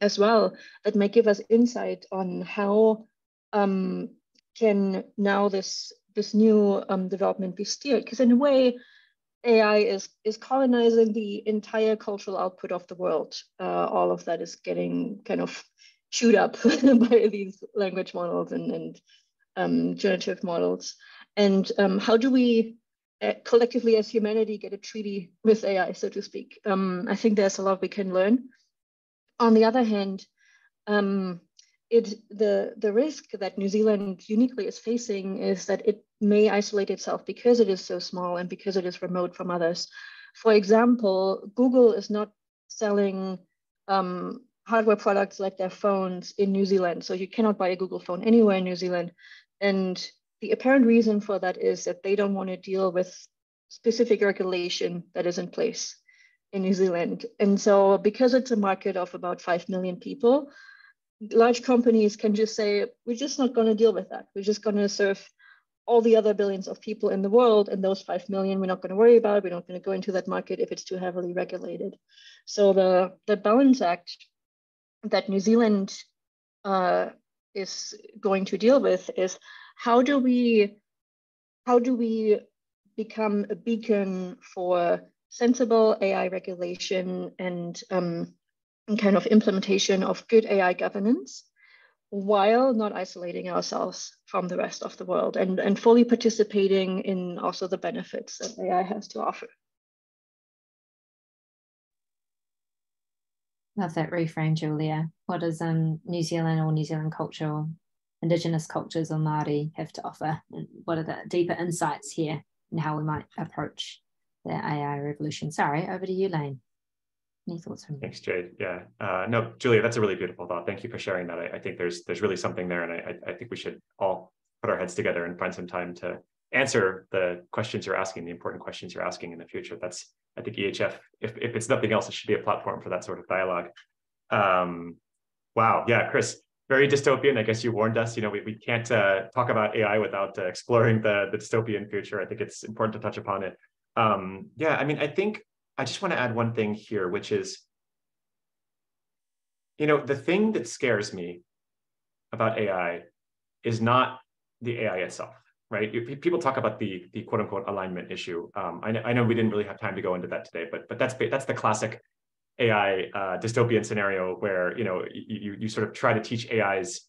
as well, that may give us insight on how um, can now this this new um, development be steered? Because in a way, AI is is colonizing the entire cultural output of the world. Uh, all of that is getting kind of chewed up by these language models and, and um, generative models. And um, how do we uh, collectively as humanity get a treaty with AI, so to speak? Um, I think there's a lot we can learn. On the other hand, um, it the the risk that New Zealand uniquely is facing is that it may isolate itself because it is so small and because it is remote from others. For example, Google is not selling um, hardware products like their phones in New Zealand, so you cannot buy a Google phone anywhere in New Zealand. And the apparent reason for that is that they don't want to deal with specific regulation that is in place in New Zealand. And so because it's a market of about 5 million people, large companies can just say, we're just not going to deal with that. We're just going to serve all the other billions of people in the world and those 5 million, we're not going to worry about. We're not going to go into that market if it's too heavily regulated. So the, the Balance Act that New Zealand uh, is going to deal with is how do we how do we become a beacon for sensible AI regulation and, um, and kind of implementation of good AI governance while not isolating ourselves from the rest of the world and, and fully participating in also the benefits that AI has to offer. Love that reframe, Julia. What does um, New Zealand or New Zealand culture Indigenous cultures or Māori have to offer? And what are the deeper insights here and how we might approach the AI revolution? Sorry, over to you, Lane. Any thoughts from you? Thanks, Jade. Yeah, uh, no, Julia, that's a really beautiful thought. Thank you for sharing that. I, I think there's there's really something there, and I, I think we should all put our heads together and find some time to answer the questions you're asking, the important questions you're asking in the future. That's I think EHF, if if it's nothing else, it should be a platform for that sort of dialogue. Um, wow, yeah, Chris, very dystopian. I guess you warned us. You know, we, we can't uh, talk about AI without uh, exploring the the dystopian future. I think it's important to touch upon it. Um, yeah, I mean, I think I just want to add one thing here, which is, you know, the thing that scares me about AI is not the AI itself, right? People talk about the the quote unquote alignment issue. Um, I, know, I know we didn't really have time to go into that today, but but that's that's the classic AI uh, dystopian scenario where you know you you sort of try to teach AIs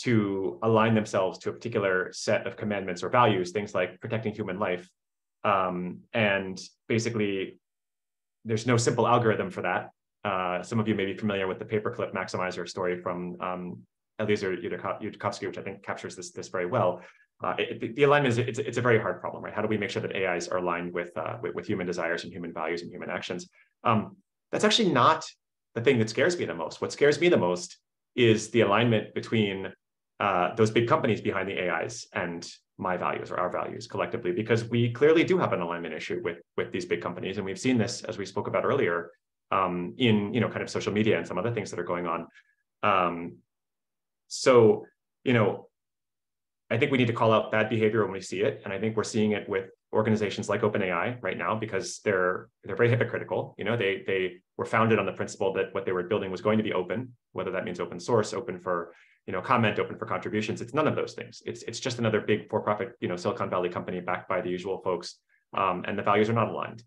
to align themselves to a particular set of commandments or values, things like protecting human life, um, and basically there's no simple algorithm for that. Uh, some of you may be familiar with the paperclip maximizer story from um, Eliezer Yudkowsky, which I think captures this, this very well. Uh, it, the alignment is it's, it's a very hard problem, right? How do we make sure that AIs are aligned with, uh, with, with, human desires and human values and human actions? Um, that's actually not the thing that scares me the most. What scares me the most is the alignment between uh, those big companies behind the AIs and my values or our values collectively, because we clearly do have an alignment issue with with these big companies, and we've seen this as we spoke about earlier um, in you know kind of social media and some other things that are going on. Um, so you know, I think we need to call out bad behavior when we see it, and I think we're seeing it with organizations like OpenAI right now because they're they're very hypocritical. You know, they they were founded on the principle that what they were building was going to be open, whether that means open source, open for you know, comment, open for contributions. It's none of those things. It's it's just another big for-profit, you know, Silicon Valley company backed by the usual folks, um, and the values are not aligned.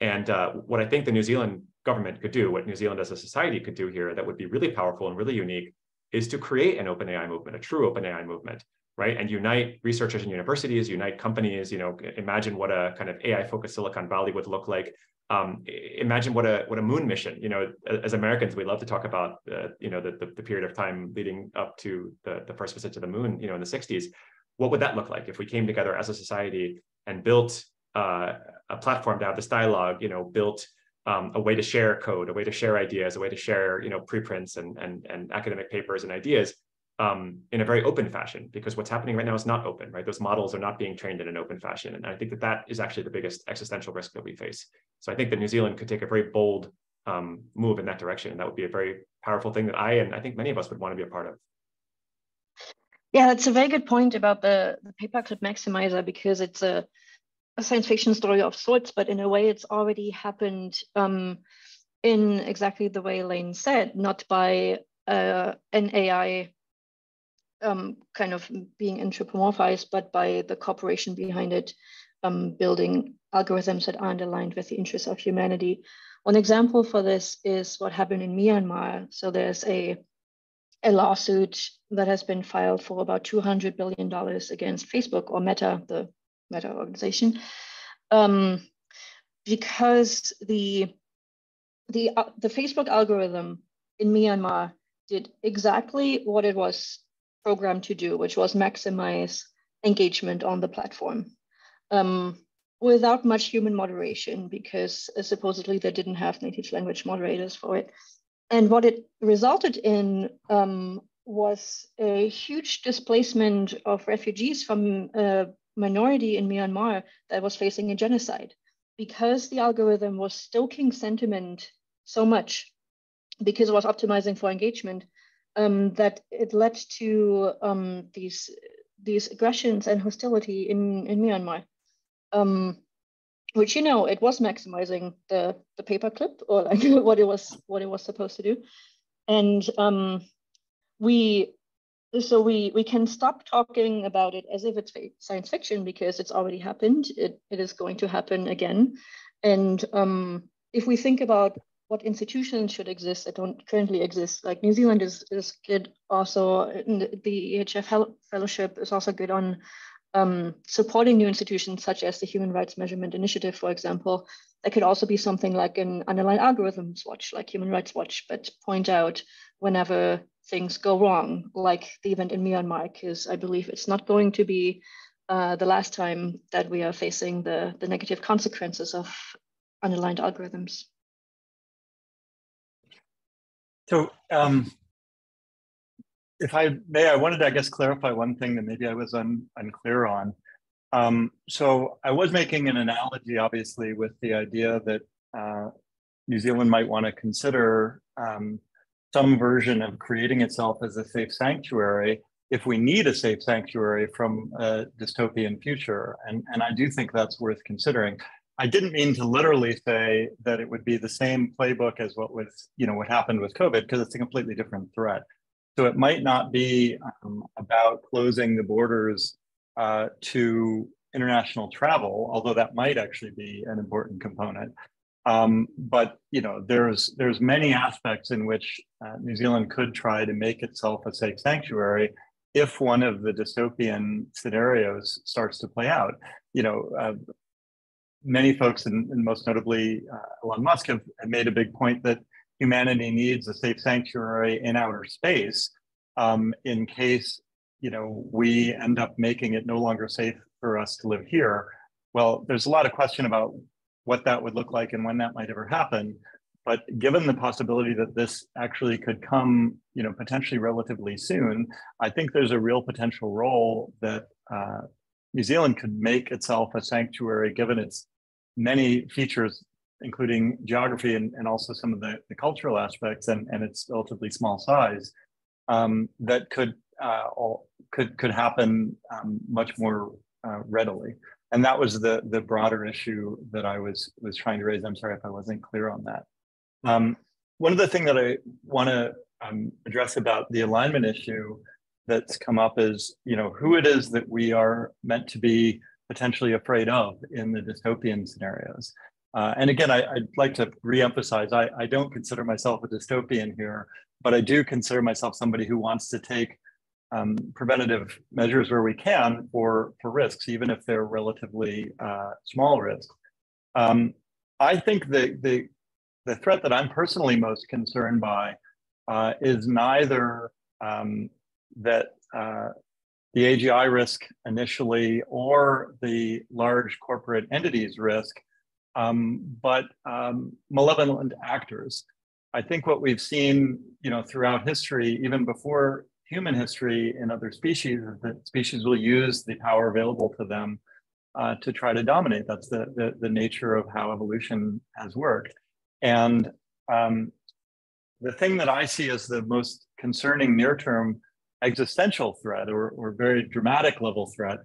And uh, what I think the New Zealand government could do, what New Zealand as a society could do here, that would be really powerful and really unique, is to create an open AI movement, a true open AI movement, right? And unite researchers and universities, unite companies. You know, imagine what a kind of AI-focused Silicon Valley would look like um, imagine what a what a moon mission. You know, as Americans, we love to talk about uh, you know the, the, the period of time leading up to the the first visit to the moon. You know, in the '60s, what would that look like if we came together as a society and built uh, a platform to have this dialogue? You know, built um, a way to share code, a way to share ideas, a way to share you know preprints and and and academic papers and ideas um, in a very open fashion because what's happening right now is not open, right? Those models are not being trained in an open fashion. And I think that that is actually the biggest existential risk that we face. So I think that New Zealand could take a very bold um, move in that direction. And that would be a very powerful thing that I, and I think many of us would want to be a part of. Yeah, that's a very good point about the, the paperclip maximizer because it's a, a science fiction story of sorts, but in a way it's already happened um, in exactly the way Lane said, not by uh, an AI um, kind of being anthropomorphized, but by the corporation behind it um, building algorithms that aren't aligned with the interests of humanity. One example for this is what happened in Myanmar. So there's a, a lawsuit that has been filed for about $200 billion against Facebook or Meta, the Meta organization, um, because the, the, uh, the Facebook algorithm in Myanmar did exactly what it was programmed to do, which was maximize engagement on the platform um, without much human moderation because uh, supposedly they didn't have native language moderators for it. And what it resulted in um, was a huge displacement of refugees from a minority in Myanmar that was facing a genocide because the algorithm was stoking sentiment so much because it was optimizing for engagement um, that it led to um, these these aggressions and hostility in, in Myanmar. Um, which you know it was maximizing the the paperclip or like what it was what it was supposed to do, and um, we so we we can stop talking about it as if it's science fiction because it's already happened. It it is going to happen again, and um, if we think about what institutions should exist that don't currently exist. Like New Zealand is, is good also, the EHF Fellowship is also good on um, supporting new institutions such as the Human Rights Measurement Initiative, for example, that could also be something like an underlying algorithms watch, like Human Rights Watch, but point out whenever things go wrong, like the event in Myanmar, because I believe it's not going to be uh, the last time that we are facing the, the negative consequences of underlined algorithms. So um, if I may, I wanted to, I guess, clarify one thing that maybe I was un, unclear on. Um, so I was making an analogy, obviously, with the idea that uh, New Zealand might want to consider um, some version of creating itself as a safe sanctuary if we need a safe sanctuary from a dystopian future. And, and I do think that's worth considering. I didn't mean to literally say that it would be the same playbook as what was, you know, what happened with COVID, because it's a completely different threat. So it might not be um, about closing the borders uh, to international travel, although that might actually be an important component. Um, but you know, there's there's many aspects in which uh, New Zealand could try to make itself a safe sanctuary if one of the dystopian scenarios starts to play out. You know, uh, many folks, and, and most notably uh, Elon Musk, have, have made a big point that humanity needs a safe sanctuary in outer space um, in case you know we end up making it no longer safe for us to live here. Well, there's a lot of question about what that would look like and when that might ever happen. But given the possibility that this actually could come, you know, potentially relatively soon, I think there's a real potential role that uh, New Zealand could make itself a sanctuary, given its many features including geography and, and also some of the, the cultural aspects and, and its relatively small size, um, that could uh, all, could could happen um, much more uh, readily. And that was the the broader issue that I was was trying to raise. I'm sorry if I wasn't clear on that. Um, one of the things that I want to um, address about the alignment issue that's come up is, you know, who it is that we are meant to be potentially afraid of in the dystopian scenarios. Uh, and again, I, would like to reemphasize, I, I don't consider myself a dystopian here, but I do consider myself somebody who wants to take um, preventative measures where we can for, for risks, even if they're relatively uh, small risks. Um, I think the, the, the threat that I'm personally most concerned by uh, is neither um, that uh, the AGI risk initially or the large corporate entities risk um, but um, malevolent actors. I think what we've seen, you know, throughout history, even before human history in other species, is that species will use the power available to them uh, to try to dominate. That's the, the, the nature of how evolution has worked. And um, the thing that I see as the most concerning near-term existential threat or, or very dramatic level threat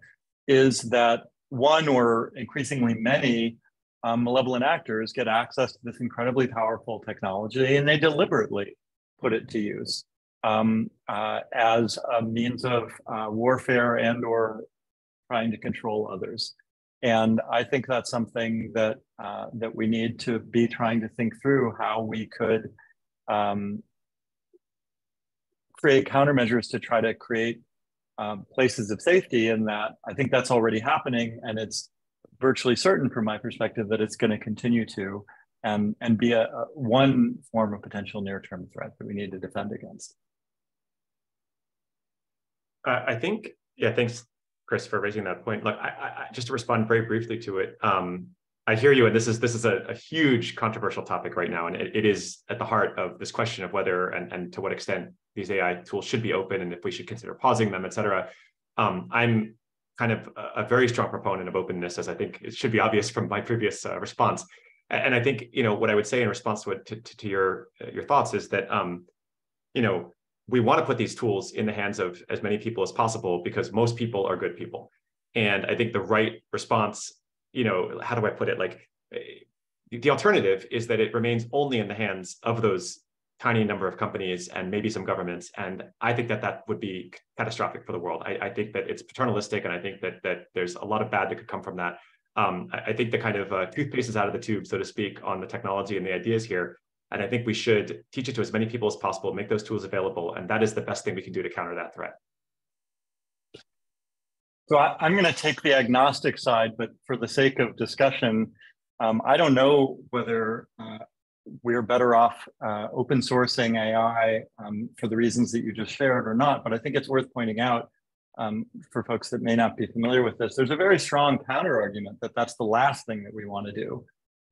is that one or increasingly many um, malevolent actors get access to this incredibly powerful technology and they deliberately put it to use. um, uh, as a means of uh, warfare and or trying to control others. And I think that's something that uh, that we need to be trying to think through how we could um, create countermeasures to try to create um, places of safety. And that I think that's already happening, and it's virtually certain from my perspective that it's going to continue to and and be a, a one form of potential near-term threat that we need to defend against. I think, yeah, thanks, Chris, for raising that point. Look, I, I, just to respond very briefly to it, um, I hear you, and this is this is a, a huge controversial topic right now, and it, it is at the heart of this question of whether and, and to what extent these AI tools should be open, and if we should consider pausing them, et cetera. Um, I'm kind of a, a, very strong proponent of openness, as I think it should be obvious from my previous uh, response. And I think you know what I would say in response to, to, to your uh, your thoughts is that um, you know we want to put these tools in the hands of as many people as possible because most people are good people. And I think the right response, you know, how do I put it? Like eh, the alternative is that it remains only in the hands of those tiny number of companies and maybe some governments. And I think that that would be catastrophic for the world. I, I think that it's paternalistic, and I think that that there's a lot of bad that could come from that. Um, I, I, think the kind of uh, toothpaste is out of the tube, so to speak, on the technology and the ideas here. And I think we should teach it to as many people as possible, make those tools available. And that is the best thing we can do to counter that threat. So I, am going to take the agnostic side, but for the sake of discussion, um, I don't know whether uh, we're better off uh, open sourcing AI um, for the reasons that you just shared or not. But I think it's worth pointing out um, for folks that may not be familiar with this, there's a very strong counter argument that that's the last thing that we want to do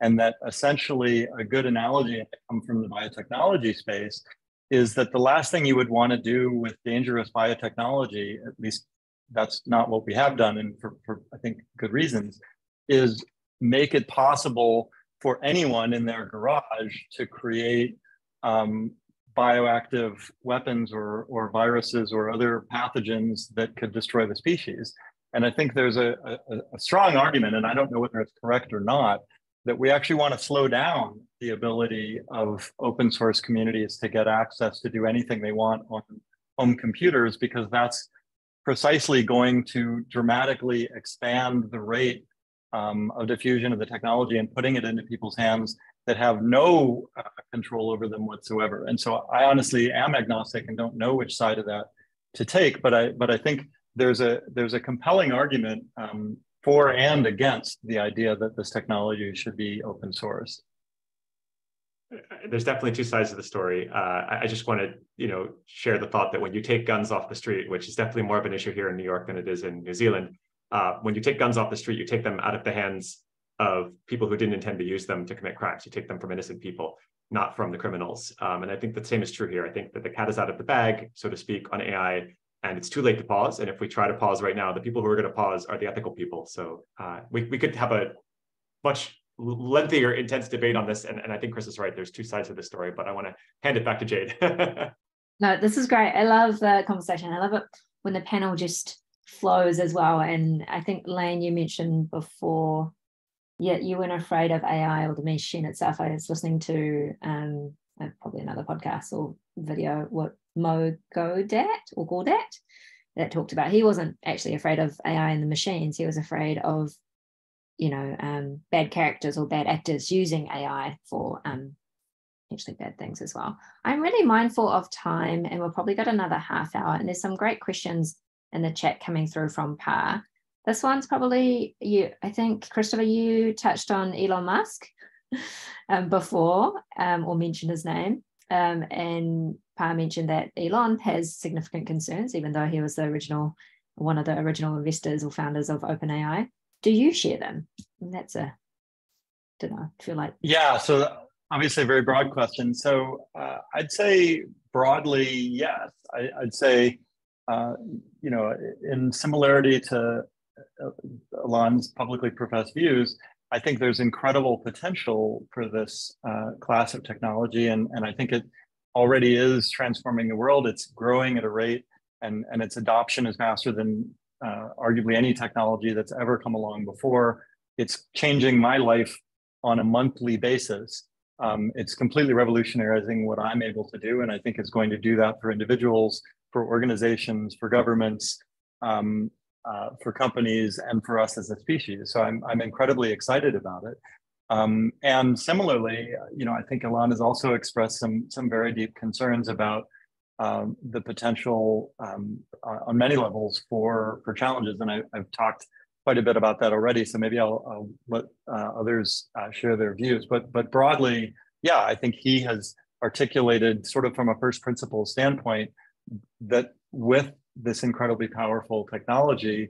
and that essentially a good analogy I come from the biotechnology space is that the last thing you would want to do with dangerous biotechnology, at least that's not what we have done, and for, for I think good reasons, is make it possible for anyone in their garage to create um, bioactive weapons or, or viruses or other pathogens that could destroy the species. And I think there's a, a, a strong argument, and I don't know whether it's correct or not, that we actually want to slow down the ability of open source communities to get access to do anything they want on home computers because that's precisely going to dramatically expand the rate um, of diffusion of the technology and putting it into people's hands that have no uh, control over them whatsoever. And so I honestly am agnostic and don't know which side of that to take, but I but I think there's a there's a compelling argument um, for and against the idea that this technology should be open source? There's definitely two sides of the story. Uh, I just want to, you know, share the thought that when you take guns off the street, which is definitely more of an issue here in New York than it is in New Zealand, uh, when you take guns off the street, you take them out of the hands of people who didn't intend to use them to commit crimes. You take them from innocent people, not from the criminals. Um, and I think the same is true here. I think that the cat is out of the bag, so to speak, on AI and it's too late to pause. And if we try to pause right now, the people who are going to pause are the ethical people. So uh, we, we could have a much lengthier, intense debate on this. And, and I think Chris is right. There's two sides of the story, but I want to hand it back to Jade. no, this is great. I love the conversation. I love it when the panel just flows as well. And I think Lane, you mentioned before, yeah, you weren't afraid of AI or the machine itself. I was listening to um, uh, probably another podcast or video, what Mo Gawdat or Gawdat that talked about he wasn't actually afraid of AI and the machines. He was afraid of, you know, um, bad characters or bad actors using AI for um, potentially bad things as well. I'm really mindful of time, and we've probably got another half hour. And there's some great questions in the chat coming through from Pa. This one's probably you. I think Christopher, you touched on Elon Musk um, before, um, or mentioned his name. Um, and Pa mentioned that Elon has significant concerns, even though he was the original, one of the original investors or founders of OpenAI. Do you share them? And that's a, don't know, feel like. Yeah. So obviously a very broad question. So uh, I'd say broadly, yes. I, would say, uh, you know, in similarity to uh, Elon's publicly professed views, I think there's incredible potential for this uh, class of technology, and, and I think it already is transforming the world. It's growing at a rate, and, and its adoption is faster than uh, arguably any technology that's ever come along before. It's changing my life on a monthly basis. Um, it's completely revolutionizing what I'm able to do, and I think it's going to do that for individuals, for organizations, for governments, um, uh, for companies, and for us as a species. So I'm, I'm incredibly excited about it. Um, and similarly, you know, I think Elon has also expressed some some very deep concerns about um, the potential um, on many levels for for challenges, and I, have talked quite a bit about that already. So maybe I'll, I'll let uh, others uh, share their views. But but broadly, yeah, I think he has articulated sort of from a first principle standpoint that with this incredibly powerful technology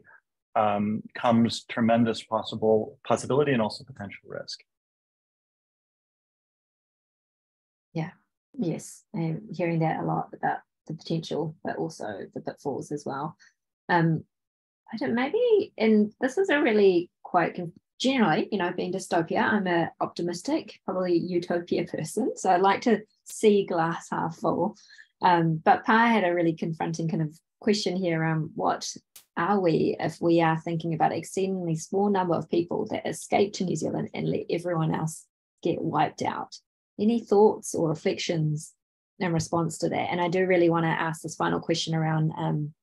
um, comes tremendous possible possibility and also potential risk. Yes, I'm hearing that a lot about the potential, but also the pitfalls as well. Um, I don't maybe, and this is a really quite generally, you know, being dystopia, I'm a optimistic, probably utopia person. So I like to see glass half full. Um, but Pa had a really confronting kind of question here what are we if we are thinking about an exceedingly small number of people that escape to New Zealand and let everyone else get wiped out? Any thoughts or reflections in response to that? And I do really want to ask this final question around, um,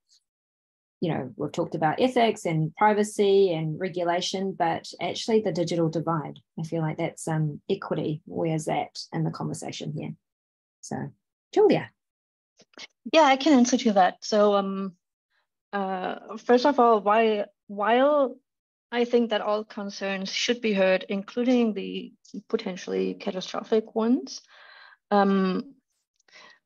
you know, we've talked about ethics and privacy and regulation, but actually the digital divide. I feel like that's um, equity. Where's that in the conversation here? So, Julia. Yeah, I can answer to that. So, um, uh, first of all, why, while I think that all concerns should be heard, including the potentially catastrophic ones, um,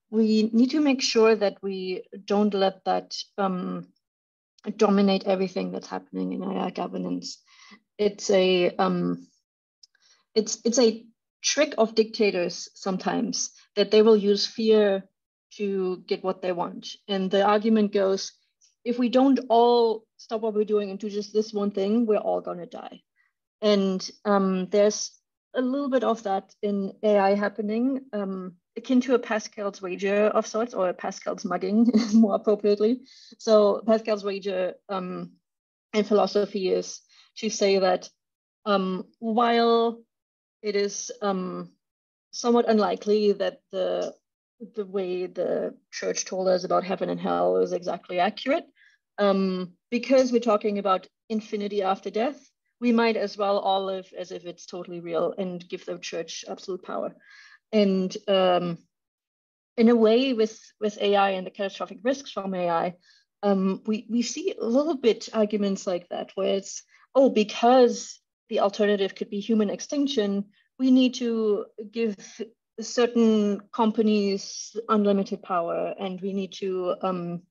we need to make sure that we don't let that um, dominate everything that's happening in AI governance. It's a um, it's it's a trick of dictators sometimes that they will use fear to get what they want. And the argument goes, if we don't all stop what we're doing and do just this one thing, we're all going to die. And um, there's a little bit of that in AI happening, um, akin to a Pascal's wager of sorts, or a Pascal's mugging, more appropriately. So Pascal's wager um, in philosophy is to say that um, while it is um, somewhat unlikely that the the way the church told us about heaven and hell is exactly accurate. Um, because we're talking about infinity after death, we might as well all live as if it's totally real and give the church absolute power. And um, in a way, with with AI and the catastrophic risks from AI, um, we we see a little bit arguments like that, where it's oh, because the alternative could be human extinction, we need to give certain companies unlimited power and we need to um,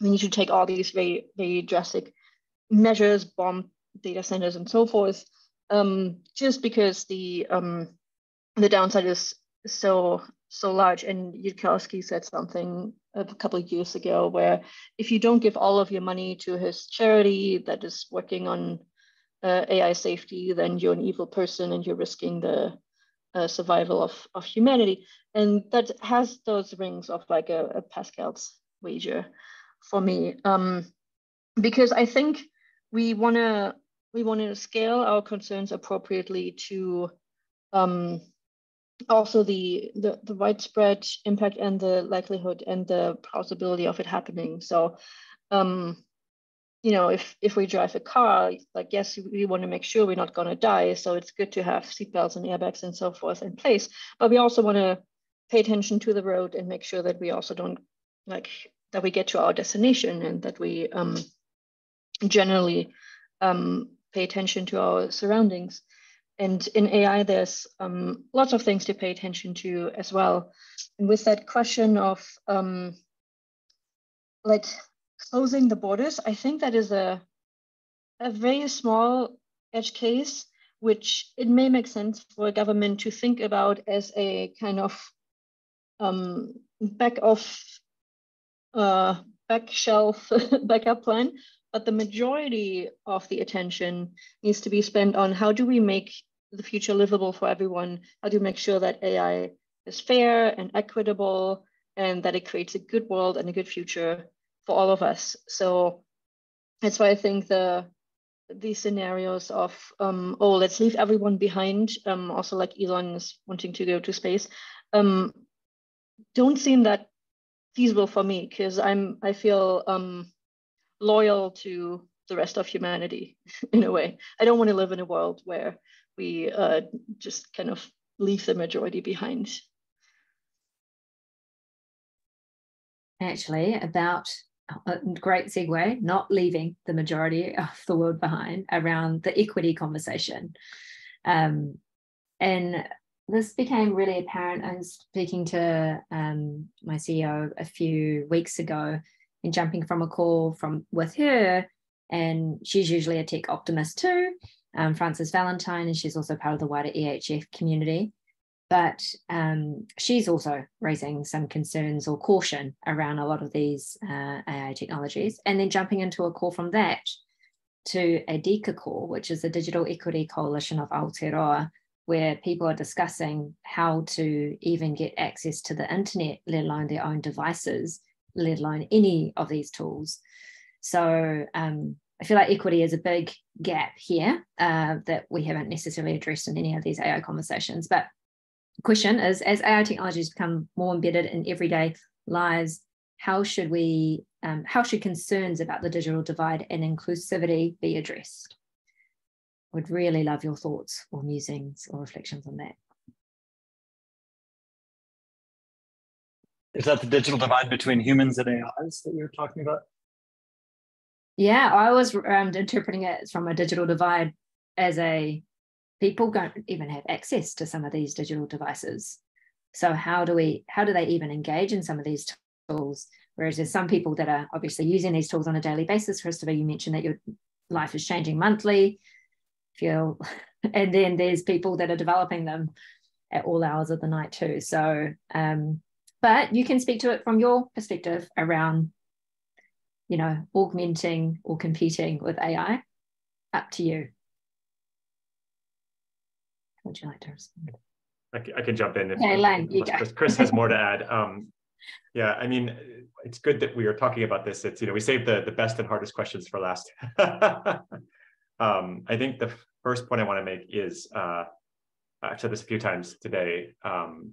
we need to take all these very very drastic measures bomb data centers and so forth um, just because the um, the downside is so so large and Yudkowsky said something a couple of years ago where if you don't give all of your money to his charity that is working on uh, AI safety then you're an evil person and you're risking the uh, survival of, of humanity. And that has those rings of like a, a Pascal's wager for me. Um, because I think we want to we want to scale our concerns appropriately to um, also the, the the widespread impact and the likelihood and the plausibility of it happening. So um, you know, if if we drive a car, like yes, we want to make sure we're not going to die. So it's good to have seatbelts and airbags and so forth in place. But we also want to pay attention to the road and make sure that we also don't like that we get to our destination and that we um, generally um, pay attention to our surroundings. And in AI, there's um, lots of things to pay attention to as well. And with that question of um, like closing the borders, I think that is a, a very small edge case, which it may make sense for a government to think about as a kind of um, back off, uh, back shelf backup plan. But the majority of the attention needs to be spent on how do we make the future livable for everyone? How do we make sure that AI is fair and equitable and that it creates a good world and a good future for all of us. So that's why I think the these scenarios of um, oh let's leave everyone behind um, also like elon is wanting to go to space um, don't seem that feasible for me because i'm i feel um, loyal to the rest of humanity in a way i don't want to live in a world where we uh, just kind of leave the majority behind actually about a great segue, not leaving the majority of the world behind around the equity conversation. Um, and this became really apparent. I was speaking to um, my CEO a few weeks ago and jumping from a call from with her, and she's usually a tech optimist too, um, Frances Valentine, and she's also part of the wider EHF community but um, she's also raising some concerns or caution around a lot of these uh, AI technologies. And then jumping into a call from that to a DECA call, which is the Digital Equity Coalition of Aotearoa, where people are discussing how to even get access to the internet, let alone their own devices, let alone any of these tools. So um, I feel like equity is a big gap here uh, that we haven't necessarily addressed in any of these AI conversations. But question is as AI technologies become more embedded in everyday lives, how should we, um, how should concerns about the digital divide and inclusivity be addressed? Would really love your thoughts or musings or reflections on that. Is that the digital divide between humans and AIs that you're talking about? Yeah, I was um, interpreting it from a digital divide as a people don't even have access to some of these digital devices so how do we how do they even engage in some of these tools whereas there's some people that are obviously using these tools on a daily basis christopher you mentioned that your life is changing monthly feel and then there's people that are developing them at all hours of the night too so um but you can speak to it from your perspective around you know augmenting or competing with ai up to you would you like to respond? I, can, I can jump in. If, okay, Lane, you go. Chris, Chris has more to add. Um, yeah, I mean, it's good that we are talking about this. It's, you know, we saved the, the best and hardest questions for last. um, I think the first point I want to make is, uh, I've said this a few times today, um,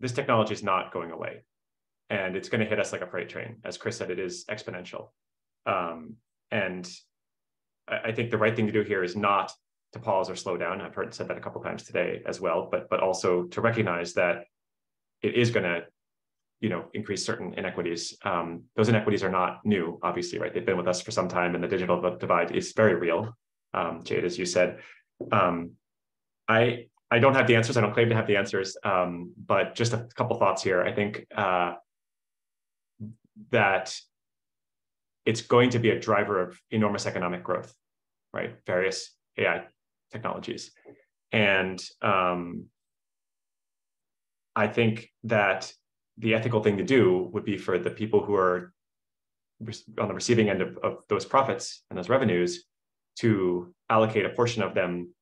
this technology is not going away. And it's going to hit us like a freight train. As Chris said, it is exponential. Um, and I, I think the right thing to do here is not to pause or slow down. I've heard said that a couple times today as well, but but also to recognize that it is going to, you know, increase certain inequities. Um, those inequities are not new, obviously, right? They've been with us for some time, and the digital divide is very real. Um, Jade, as you said, um, I I don't have the answers. I don't claim to have the answers, um, but just a couple thoughts here. I think uh, that it's going to be a driver of enormous economic growth, right? Various AI technologies. And um, I think that the ethical thing to do would be for the people who are on the receiving end of, of those profits and those revenues to allocate a portion of them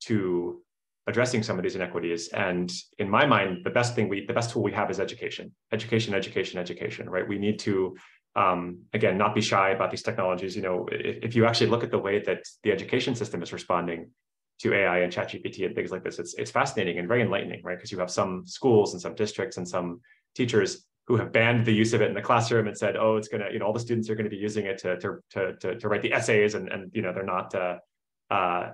to addressing some of these inequities. And in my mind, the best thing we, the best tool we have is education, education, education, education, right? We need to, um, again, not be shy about these technologies. You know, if, if you actually look at the way that the education system is responding, to AI and ChatGPT and things like this. It's it's fascinating and very enlightening, right? Because you have some schools and some districts and some teachers who have banned the use of it in the classroom and said, oh, it's gonna, you know, all the students are going to be using it to to to to, to write the essays and and you know they're not. Uh, uh,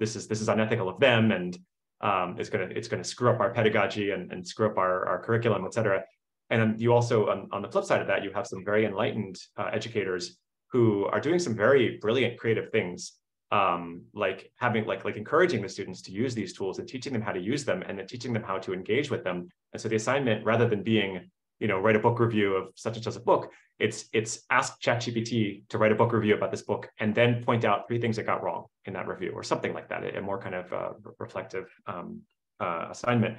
this is this is unethical of them and um, it's gonna it's gonna screw up our pedagogy and, and screw up our, our curriculum, et cetera. And then you also on, on the flip side of that, you have some very enlightened uh, educators who are doing some very brilliant creative things um, like having like like encouraging the students to use these tools and teaching them how to use them and then teaching them how to engage with them. And so the assignment, rather than being, you know, write a book review of such and such a book, it's it's ask ChatGPT to write a book review about this book and then point out three things that got wrong in that review or something like that, a, more kind of uh, reflective um, uh, assignment.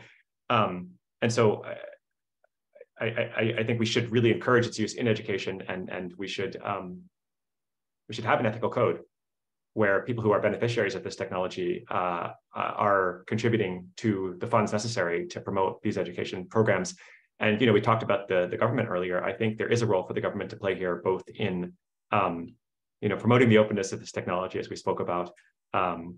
Um, and so uh, I, I, I, think we should really encourage its use in education and, and we should um, we should have an ethical code where people who are beneficiaries of this technology uh, uh, are contributing to the funds necessary to promote these education programs. And you know, we talked about the, the government earlier. I think there is a role for the government to play here, both in um, you know, promoting the openness of this technology as we spoke about, um,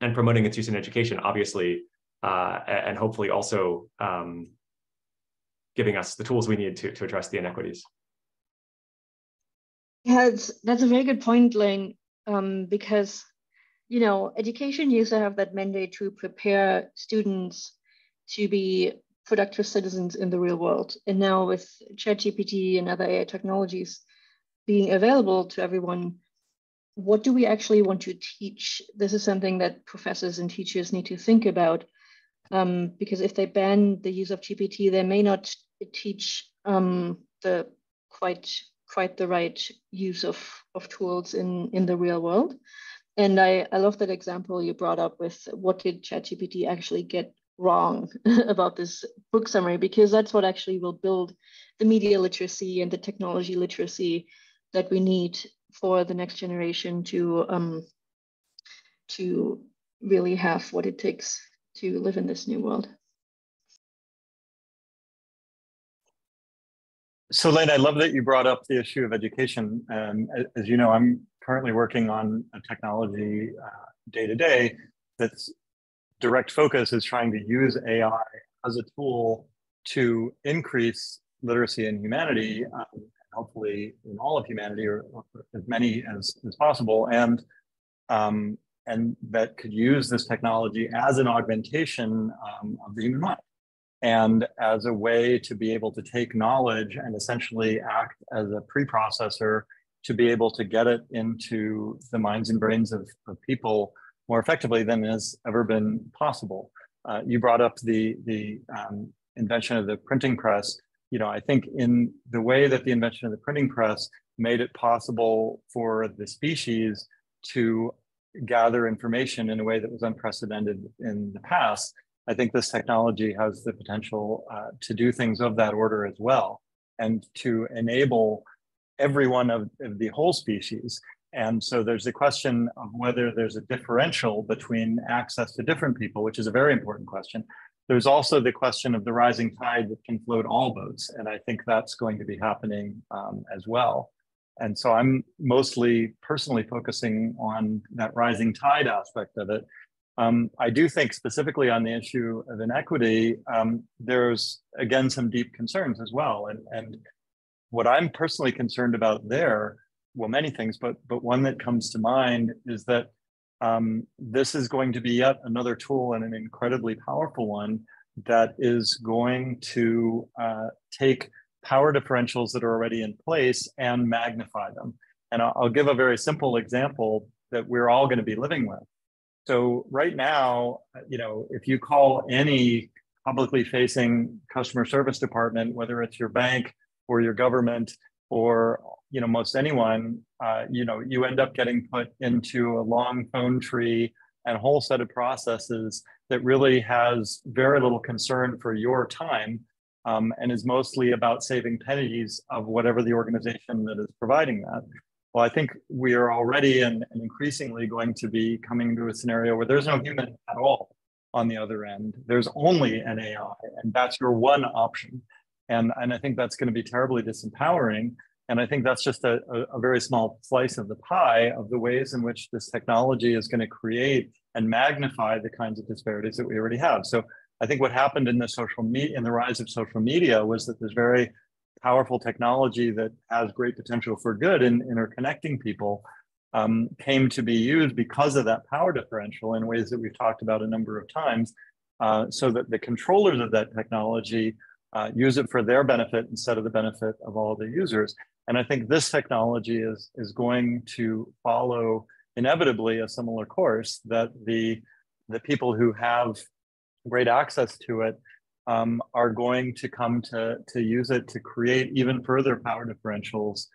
and promoting its use in education, obviously, uh, and hopefully also um, giving us the tools we need to, to address the inequities. Yeah, that's a very good point, Lane, um, because, you know, education used to have that mandate to prepare students to be productive citizens in the real world. And now with ChatGPT and other AI technologies being available to everyone, what do we actually want to teach? This is something that professors and teachers need to think about. Um, because if they ban the use of GPT, they may not teach um, the quite quite the right use of, of tools in, in the real world. And I, I love that example you brought up with what did ChatGPT actually get wrong about this book summary, because that's what actually will build the media literacy and the technology literacy that we need for the next generation to um, to really have what it takes to live in this new world. So, Lane, I love that you brought up the issue of education. Um, as you know, I'm currently working on a technology day to day that's direct focus is trying to use AI as a tool to increase literacy in humanity, um, hopefully in all of humanity or, or as many as, as possible, and um, and that could use this technology as an augmentation um, of the human mind and as a way to be able to take knowledge and essentially act as a preprocessor to be able to get it into the minds and brains of, of people more effectively than has ever been possible. Uh, you brought up the, the um, invention of the printing press. You know, I think in the way that the invention of the printing press made it possible for the species to gather information in a way that was unprecedented in the past, I think this technology has the potential uh, to do things of that order as well, and to enable everyone of, of the whole species. And so there's the question of whether there's a differential between access to different people, which is a very important question. There's also the question of the rising tide that can float all boats. And I think that's going to be happening um, as well. And so I'm mostly personally focusing on that rising tide aspect of it um, I do think specifically on the issue of inequity, um, there's again some deep concerns as well. And, and what I'm personally concerned about there, well, many things, but but one that comes to mind is that um, this is going to be yet another tool and an incredibly powerful one that is going to uh, take power differentials that are already in place and magnify them. And I'll, I'll give a very simple example that we're all going to be living with. So right now, you know, if you call any publicly facing customer service department, whether it's your bank or your government or you know most anyone, uh, you know, you end up getting put into a long phone tree and a whole set of processes that really has very little concern for your time um, and is mostly about saving pennies of whatever the organization that is providing that. Well, I think we are already and, and increasingly going to be coming into a scenario where there's no human at all on the other end. There's only an AI, and that's your one option. And, and I think that's going to be terribly disempowering. And I think that's just a, a, very small slice of the pie of the ways in which this technology is going to create and magnify the kinds of disparities that we already have. So I think what happened in the social media, in the rise of social media, was that this very powerful technology that has great potential for good in interconnecting people um, came to be used because of that power differential in ways that we've talked about a number of times, uh, so that the controllers of that technology uh, use it for their benefit instead of the benefit of all the users. And I think this technology is, is going to follow inevitably a similar course that the, the people who have great access to it um, are going to come to, to use it to create even further power differentials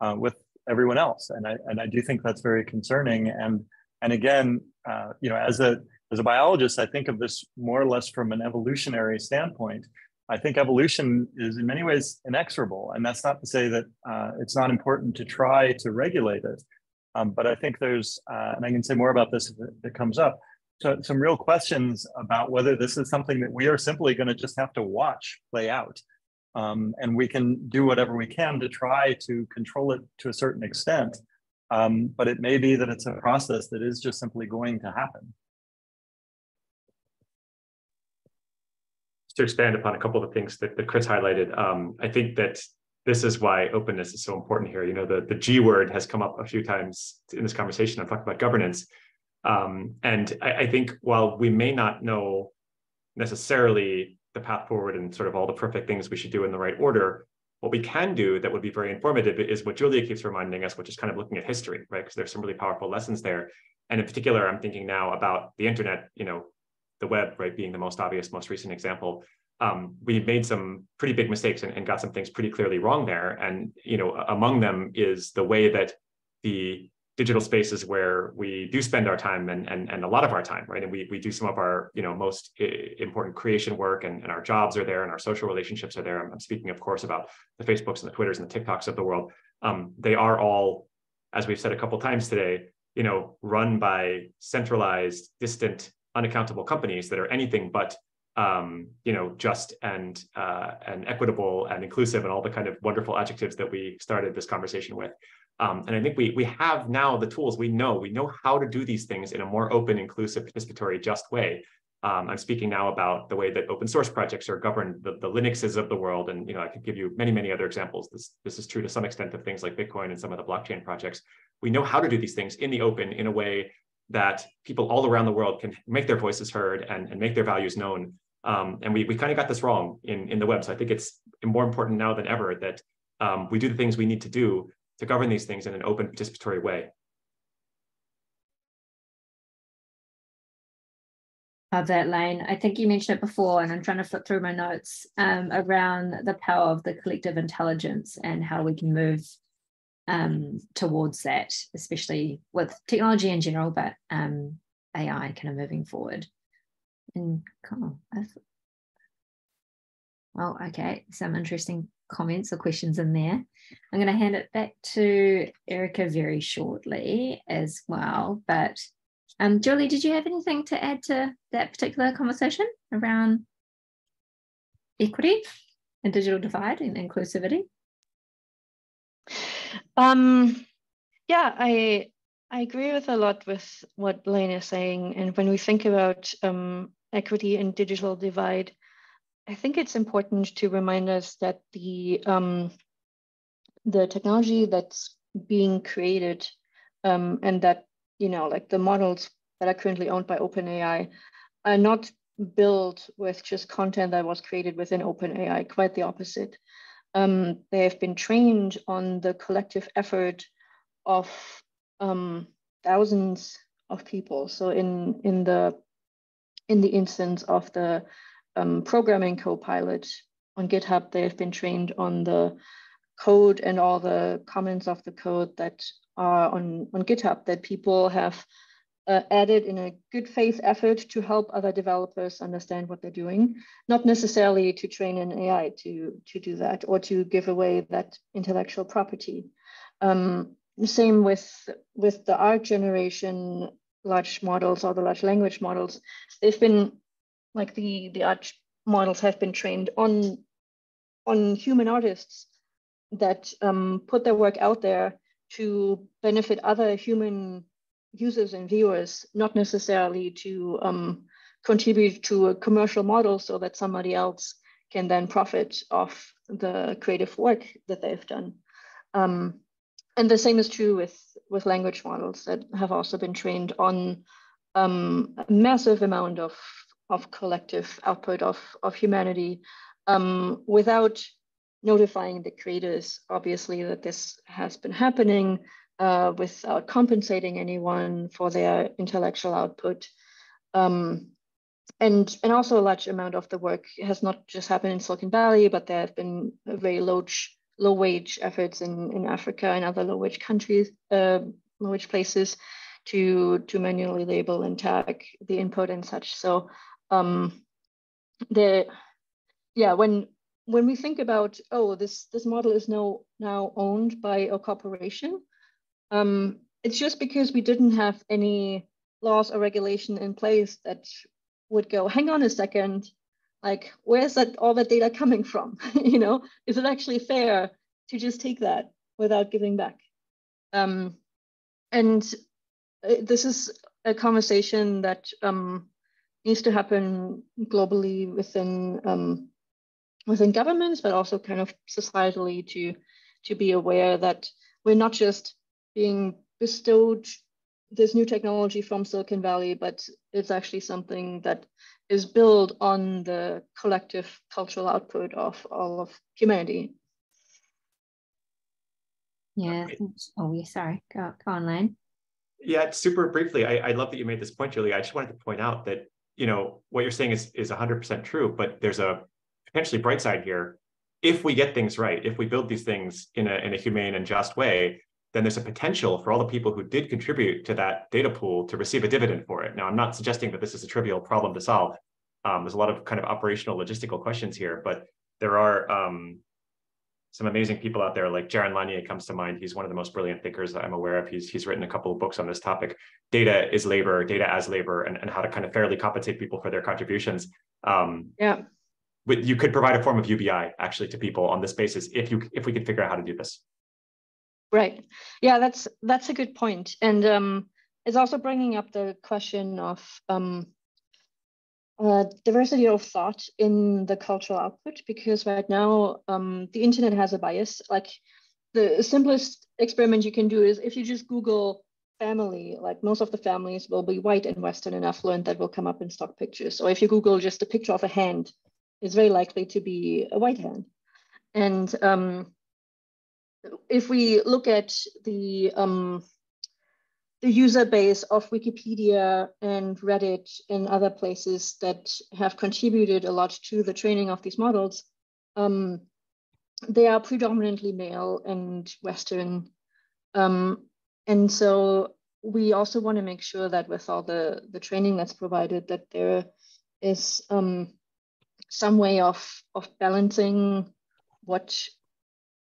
uh, with everyone else. And I, and I do think that's very concerning. And, and again, uh, you know, as a, as a biologist, I think of this more or less from an evolutionary standpoint. I think evolution is in many ways inexorable. And that's not to say that uh, it's not important to try to regulate it. Um, but I think there's, uh, and I can say more about this if it, if it comes up, so, some real questions about whether this is something that we are simply going to just have to watch play out. Um, and we can do whatever we can to try to control it to a certain extent. Um, but it may be that it's a process that is just simply going to happen. To expand upon a couple of the things that, that Chris highlighted, um, I think that this is why openness is so important here. You know, the, the G word has come up a few times in this conversation. I'm talking about governance. Um, and I, I, think while we may not know necessarily the path forward and sort of all the perfect things we should do in the right order, what we can do that would be very informative is what Julia keeps reminding us, which is kind of looking at history, right? Because there's some really powerful lessons there. And in particular, I'm thinking now about the internet, you know, the web, right, being the most obvious, most recent example, um, we made some pretty big mistakes and, and, got some things pretty clearly wrong there. And you know, among them is the way that the digital spaces where we do spend our time and, and, and a lot of our time, right? And we, we do some of our, you know, most important creation work and, and our jobs are there and our social relationships are there. I'm, I'm speaking, of course, about the Facebooks and the Twitters and the TikToks of the world. Um, they are all, as we've said a couple times today, you know, run by centralized, distant unaccountable companies that are anything but um, you know just and uh, and equitable and inclusive and all the kind of wonderful adjectives that we started this conversation with. Um, and I think we we have now the tools. We know we know how to do these things in a more open, inclusive, participatory, just way. Um, I'm speaking now about the way that open source projects are governed, the, the Linuxes of the world, and you know I could give you many many other examples. This this is true to some extent of things like Bitcoin and some of the blockchain projects. We know how to do these things in the open in a way that people all around the world can make their voices heard and, and make their values known. Um, and we, we kind of got this wrong in, in the web. So I think it's more important now than ever that um, we do the things we need to do to govern these things in an open participatory way. Of that Lane. I think you mentioned it before, and I'm trying to flip through my notes um, around the power of the collective intelligence and how we can move um, towards that, especially with technology in general, but um, AI kind of moving forward. And. Well, okay, some interesting comments or questions in there. I'm going to hand it back to Erica very shortly as well. But um, Julie, did you have anything to add to that particular conversation around equity and digital divide and inclusivity? Um, yeah, I I agree with a lot with what Lane is saying. And when we think about um, equity and digital divide, I think it's important to remind us that the um, the technology that's being created um, and that you know like the models that are currently owned by OpenAI are not built with just content that was created within OpenAI. Quite the opposite um, they have been trained on the collective effort of um, thousands of people. So in in the in the instance of the um, programming copilot on GitHub, they have been trained on the code and all the comments of the code that are on, on GitHub that people have uh, added in a good faith effort to help other developers understand what they're doing, not necessarily to train an AI to, to do that or to give away that intellectual property. Um, same with, with the art generation large models or the large language models. They've been like the, the art models have been trained on, on human artists that um, put their work out there to benefit other human users and viewers, not necessarily to um, contribute to a commercial model so that somebody else can then profit off the creative work that they've done. Um, and the same is true with, with language models that have also been trained on um, a massive amount of, of collective output of, of humanity um, without notifying the creators, obviously, that this has been happening, uh, without compensating anyone for their intellectual output. Um, and, and also a large amount of the work has not just happened in Silicon Valley, but there have been very low, low wage efforts in, in Africa and other low wage countries, uh, low wage places to, to manually label and tag the input and such. So um, the, yeah, when, when we think about, oh, this, this model is now, now owned by a corporation, um, it's just because we didn't have any laws or regulation in place that would go, hang on a second, like where's that all that data coming from? you know, is it actually fair to just take that without giving back? Um, and uh, this is a conversation that um, needs to happen globally within um, within governments, but also kind of societally to to be aware that we're not just being bestowed this new technology from Silicon Valley, but it's actually something that is built on the collective cultural output of all of humanity. Yeah. Oh, yeah. Sorry. Go, go on, Lane. Yeah, super briefly. I, I love that you made this point, Julie. I just wanted to point out that you know what you're saying is is 100% true, but there's a potentially bright side here. If we get things right, if we build these things in a in a humane and just way, then there's a potential for all the people who did contribute to that data pool to receive a dividend for it. Now, I'm not suggesting that this is a trivial problem to solve. Um, there's a lot of kind of operational logistical questions here, but there are um, some amazing people out there, like Jaron Lanier comes to mind. He's one of the most brilliant thinkers that I'm aware of. He's, he's written a couple of books on this topic, data is labor, data as labor, and, and how to kind of fairly compensate people for their contributions. Um, yeah. You could provide a form of UBI actually to people on this basis if you if we could figure out how to do this. Right. Yeah, that's that's a good point, and um, it's also bringing up the question of um, uh, diversity of thought in the cultural output because right now um, the internet has a bias. Like the simplest experiment you can do is if you just Google family, like most of the families will be white and Western and affluent that will come up in stock pictures. Or if you Google just a picture of a hand, it's very likely to be a white hand. And um, if we look at the um, the user base of Wikipedia and Reddit and other places that have contributed a lot to the training of these models, um, they are predominantly male and Western. Um, and so we also want to make sure that with all the, the training that's provided, that there is um, some way of, of balancing what,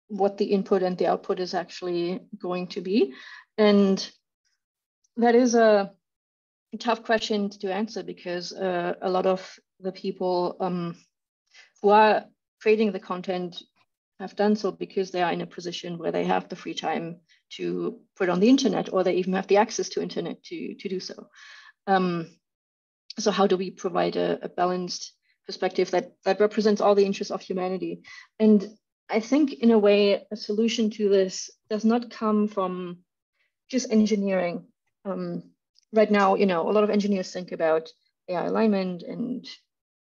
what the input and the output is actually going to be. And that is a tough question to answer because uh, a lot of the people um, who are creating the content have done so because they are in a position where they have the free time to put on the internet or they even have the access to internet to, to do so. Um, so how do we provide a, a, balanced perspective that, that represents all the interests of humanity? And I think in a way, a solution to this does not come from just engineering um, right now, you know, a lot of engineers think about AI alignment and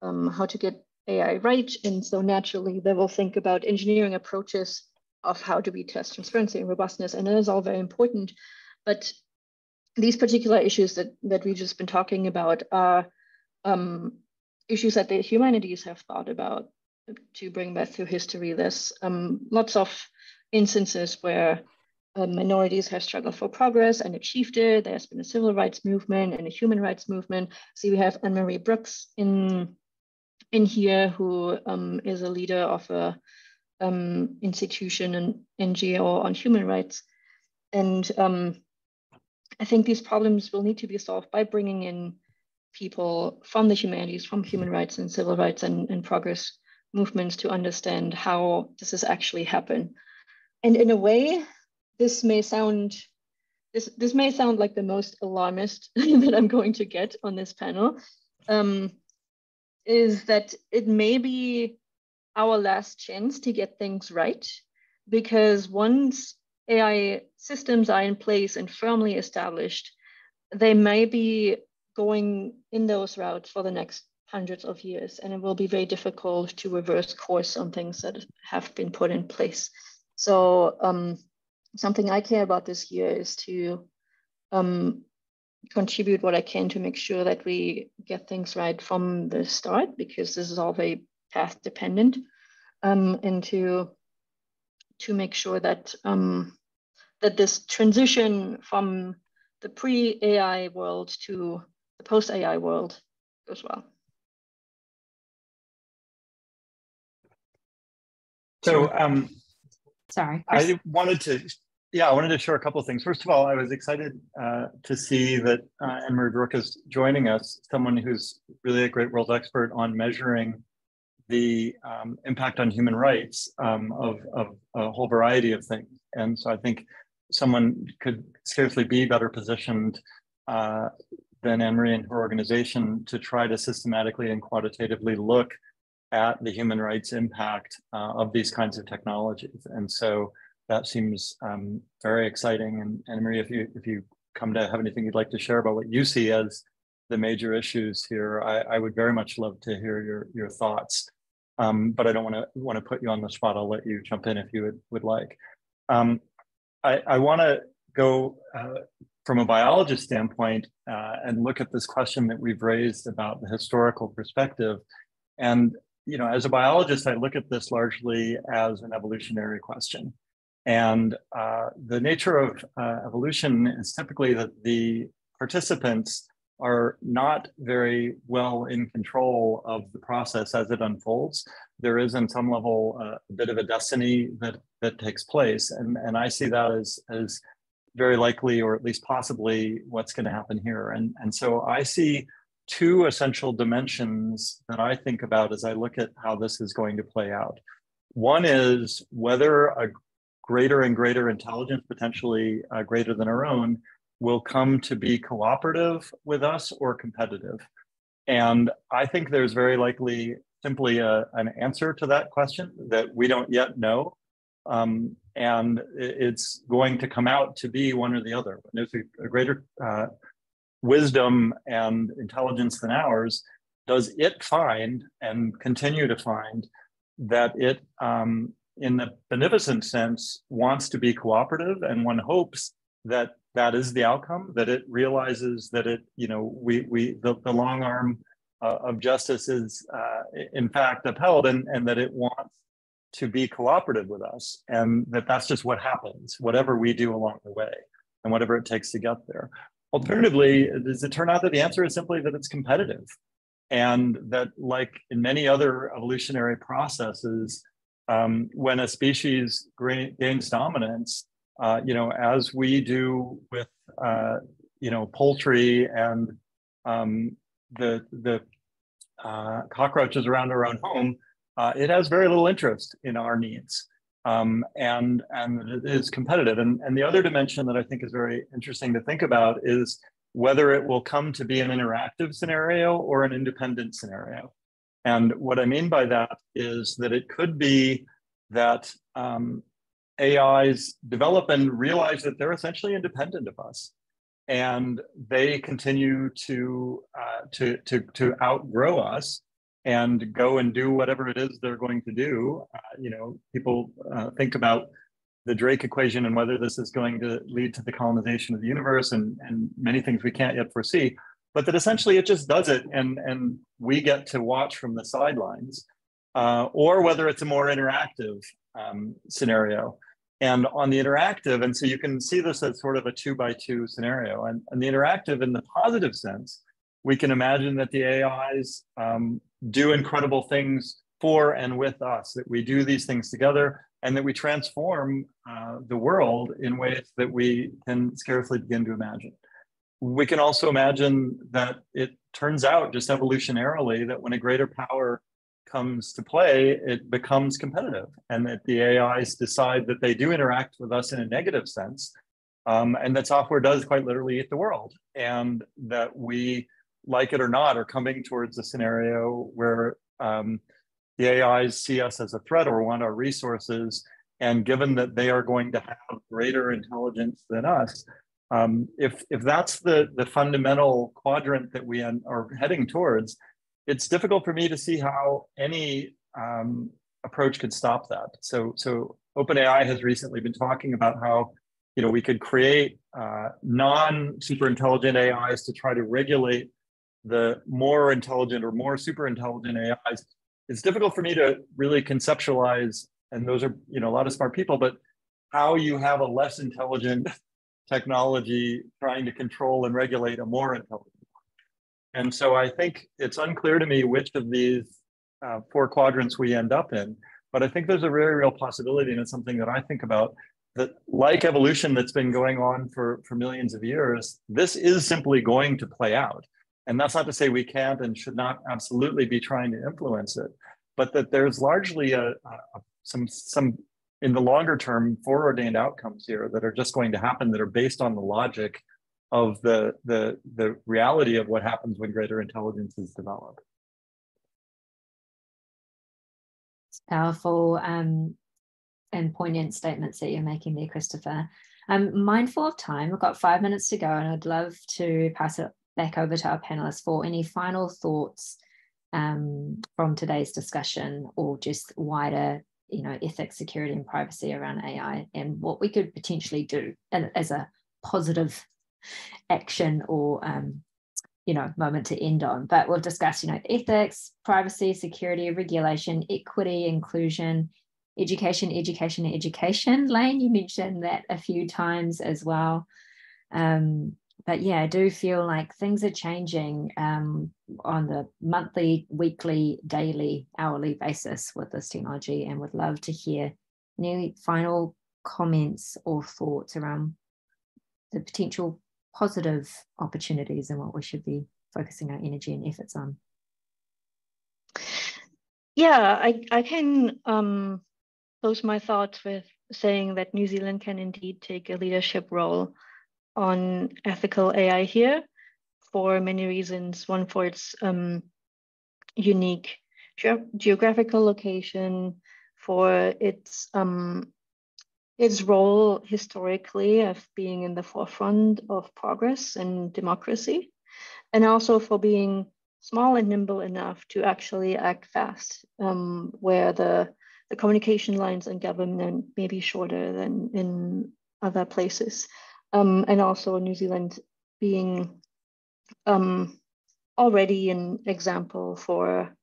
um, how to get AI right. And so naturally, they will think about engineering approaches of how do we test transparency and robustness. And that is all very important. But these particular issues that, that we've just been talking about are um, issues that the humanities have thought about to bring back through history. There's um, lots of instances where uh, minorities have struggled for progress and achieved it. There's been a civil rights movement and a human rights movement. So we have Anne-Marie Brooks in, in here, who um, is a leader of a um, institution and NGO on human rights. And um, I think these problems will need to be solved by bringing in people from the humanities, from human rights and civil rights and, and progress movements to understand how does this actually happen. And in a way, this may sound this this may sound like the most alarmist that I'm going to get on this panel, um, is that it may be our last chance to get things right, because once AI systems are in place and firmly established, they may be going in those routes for the next hundreds of years, and it will be very difficult to reverse course on things that have been put in place. So um, something I care about this year is to um, contribute what I can to make sure that we get things right from the start, because this is all very path dependent, um, and to to make sure that um, that this transition from the pre-AI world to the post-AI world goes well. So um, sorry. I wanted to yeah, I wanted to share a couple of things. First of all, I was excited uh, to see that uh, Anne-Marie Brooks is joining us, someone who's really a great world expert on measuring the um, impact on human rights um, of, of, a whole variety of things. And so I think someone could scarcely be better positioned uh, than Anne-Marie and her organization to try to systematically and quantitatively look at the human rights impact uh, of these kinds of technologies. And so that seems um, very exciting. And Anne-Marie, if you if you come to have anything you'd like to share about what you see as the major issues here, I, I would very much love to hear your your thoughts. Um, but I don't want to want to put you on the spot. I'll let you jump in if you would, would like. Um, I, I want to go uh, from a biologist standpoint uh, and look at this question that we've raised about the historical perspective. And you know, as a biologist, I look at this largely as an evolutionary question. And uh, the nature of uh, evolution is typically that the participants are not very well in control of the process as it unfolds. There is, in some level, uh, a bit of a destiny that that takes place, and and I see that as as very likely, or at least possibly, what's going to happen here. And and so I see two essential dimensions that I think about as I look at how this is going to play out. One is whether a greater and greater intelligence, potentially uh, greater than our own, will come to be cooperative with us or competitive? And I think there's very likely simply a, an answer to that question that we don't yet know. Um, and it's going to come out to be one or the other. When There's a, a greater uh, wisdom and intelligence than ours. Does it find and continue to find that it, um, in the beneficent sense, wants to be cooperative? And one hopes that that is the outcome that it realizes that it you know we we the, the long arm uh, of justice is uh, in fact upheld and and that it wants to be cooperative with us and that that's just what happens whatever we do along the way and whatever it takes to get there alternatively does it turn out that the answer is simply that it's competitive and that like in many other evolutionary processes um, when a species gains dominance uh, you know, as we do with, uh, you know, poultry and um, the the uh, cockroaches around our own home, uh, it has very little interest in our needs, um, and and it is competitive. And and the other dimension that I think is very interesting to think about is whether it will come to be an interactive scenario or an independent scenario. And what I mean by that is that it could be that um, AIs develop and realize that they're essentially independent of us, and they continue to uh, to to to outgrow us and go and do whatever it is they're going to do. Uh, you know, people uh, think about the Drake equation and whether this is going to lead to the colonization of the universe and and many things we can't yet foresee. But that essentially it just does it, and and we get to watch from the sidelines, uh, or whether it's a more interactive um, scenario and on the interactive, and so you can see this as sort of a two by two scenario. And, and the interactive, in the positive sense, we can imagine that the AIs um, do incredible things for and with us, that we do these things together, and that we transform uh, the world in ways that we can scarcely begin to imagine. We can also imagine that it turns out just evolutionarily that when a greater power comes to play, it becomes competitive, and that the AIs decide that they do interact with us in a negative sense, um, and that software does quite literally eat the world, and that we, like it or not, are coming towards a scenario where um, the AIs see us as a threat or want our resources, and given that they are going to have greater intelligence than us, um, if if that's the the fundamental quadrant that we are heading towards, it's difficult for me to see how any um, approach could stop that. So, so OpenAI has recently been talking about how you know we could create uh, non-super intelligent AIs to try to regulate the more intelligent or more super intelligent AIs. It's difficult for me to really conceptualize, and those are you know a lot of smart people, but how you have a less intelligent technology trying to control and regulate a more intelligent one. and so I think it's unclear to me which of these uh, four quadrants we end up in. But I think there's a very real possibility, and it's something that I think about that, like evolution that's been going on for, for millions of years, this is simply going to play out. And that's not to say we can't and should not absolutely be trying to influence it, but that there's largely a, a some some in the longer term foreordained outcomes here that are just going to happen that are based on the logic of the the the reality of what happens when greater intelligence is developed. It's powerful um, and poignant statements that you're making there, Christopher. I'm mindful of time. We've got five minutes to go, and I'd love to pass it back over to our panelists for any final thoughts um, from today's discussion or just wider you know ethics security and privacy around ai and what we could potentially do as a positive action or um, you know moment to end on. But we'll discuss you know ethics privacy security regulation equity inclusion education education education. Lane you mentioned that a few times as well. Um, but yeah, I do feel like things are changing um, on the monthly, weekly, daily, hourly basis with this technology, and would love to hear any final comments or thoughts around the potential positive opportunities and what we should be focusing our energy and efforts on. Yeah, I, I can um, close my thoughts with saying that New Zealand can indeed take a leadership role on ethical AI here for many reasons. One for its um, unique ge geographical location, for its um, its role historically of being in the forefront of progress and democracy, and also for being small and nimble enough to actually act fast, um, where the the communication lines in government may be shorter than in other places um, and also New Zealand being um, already an example for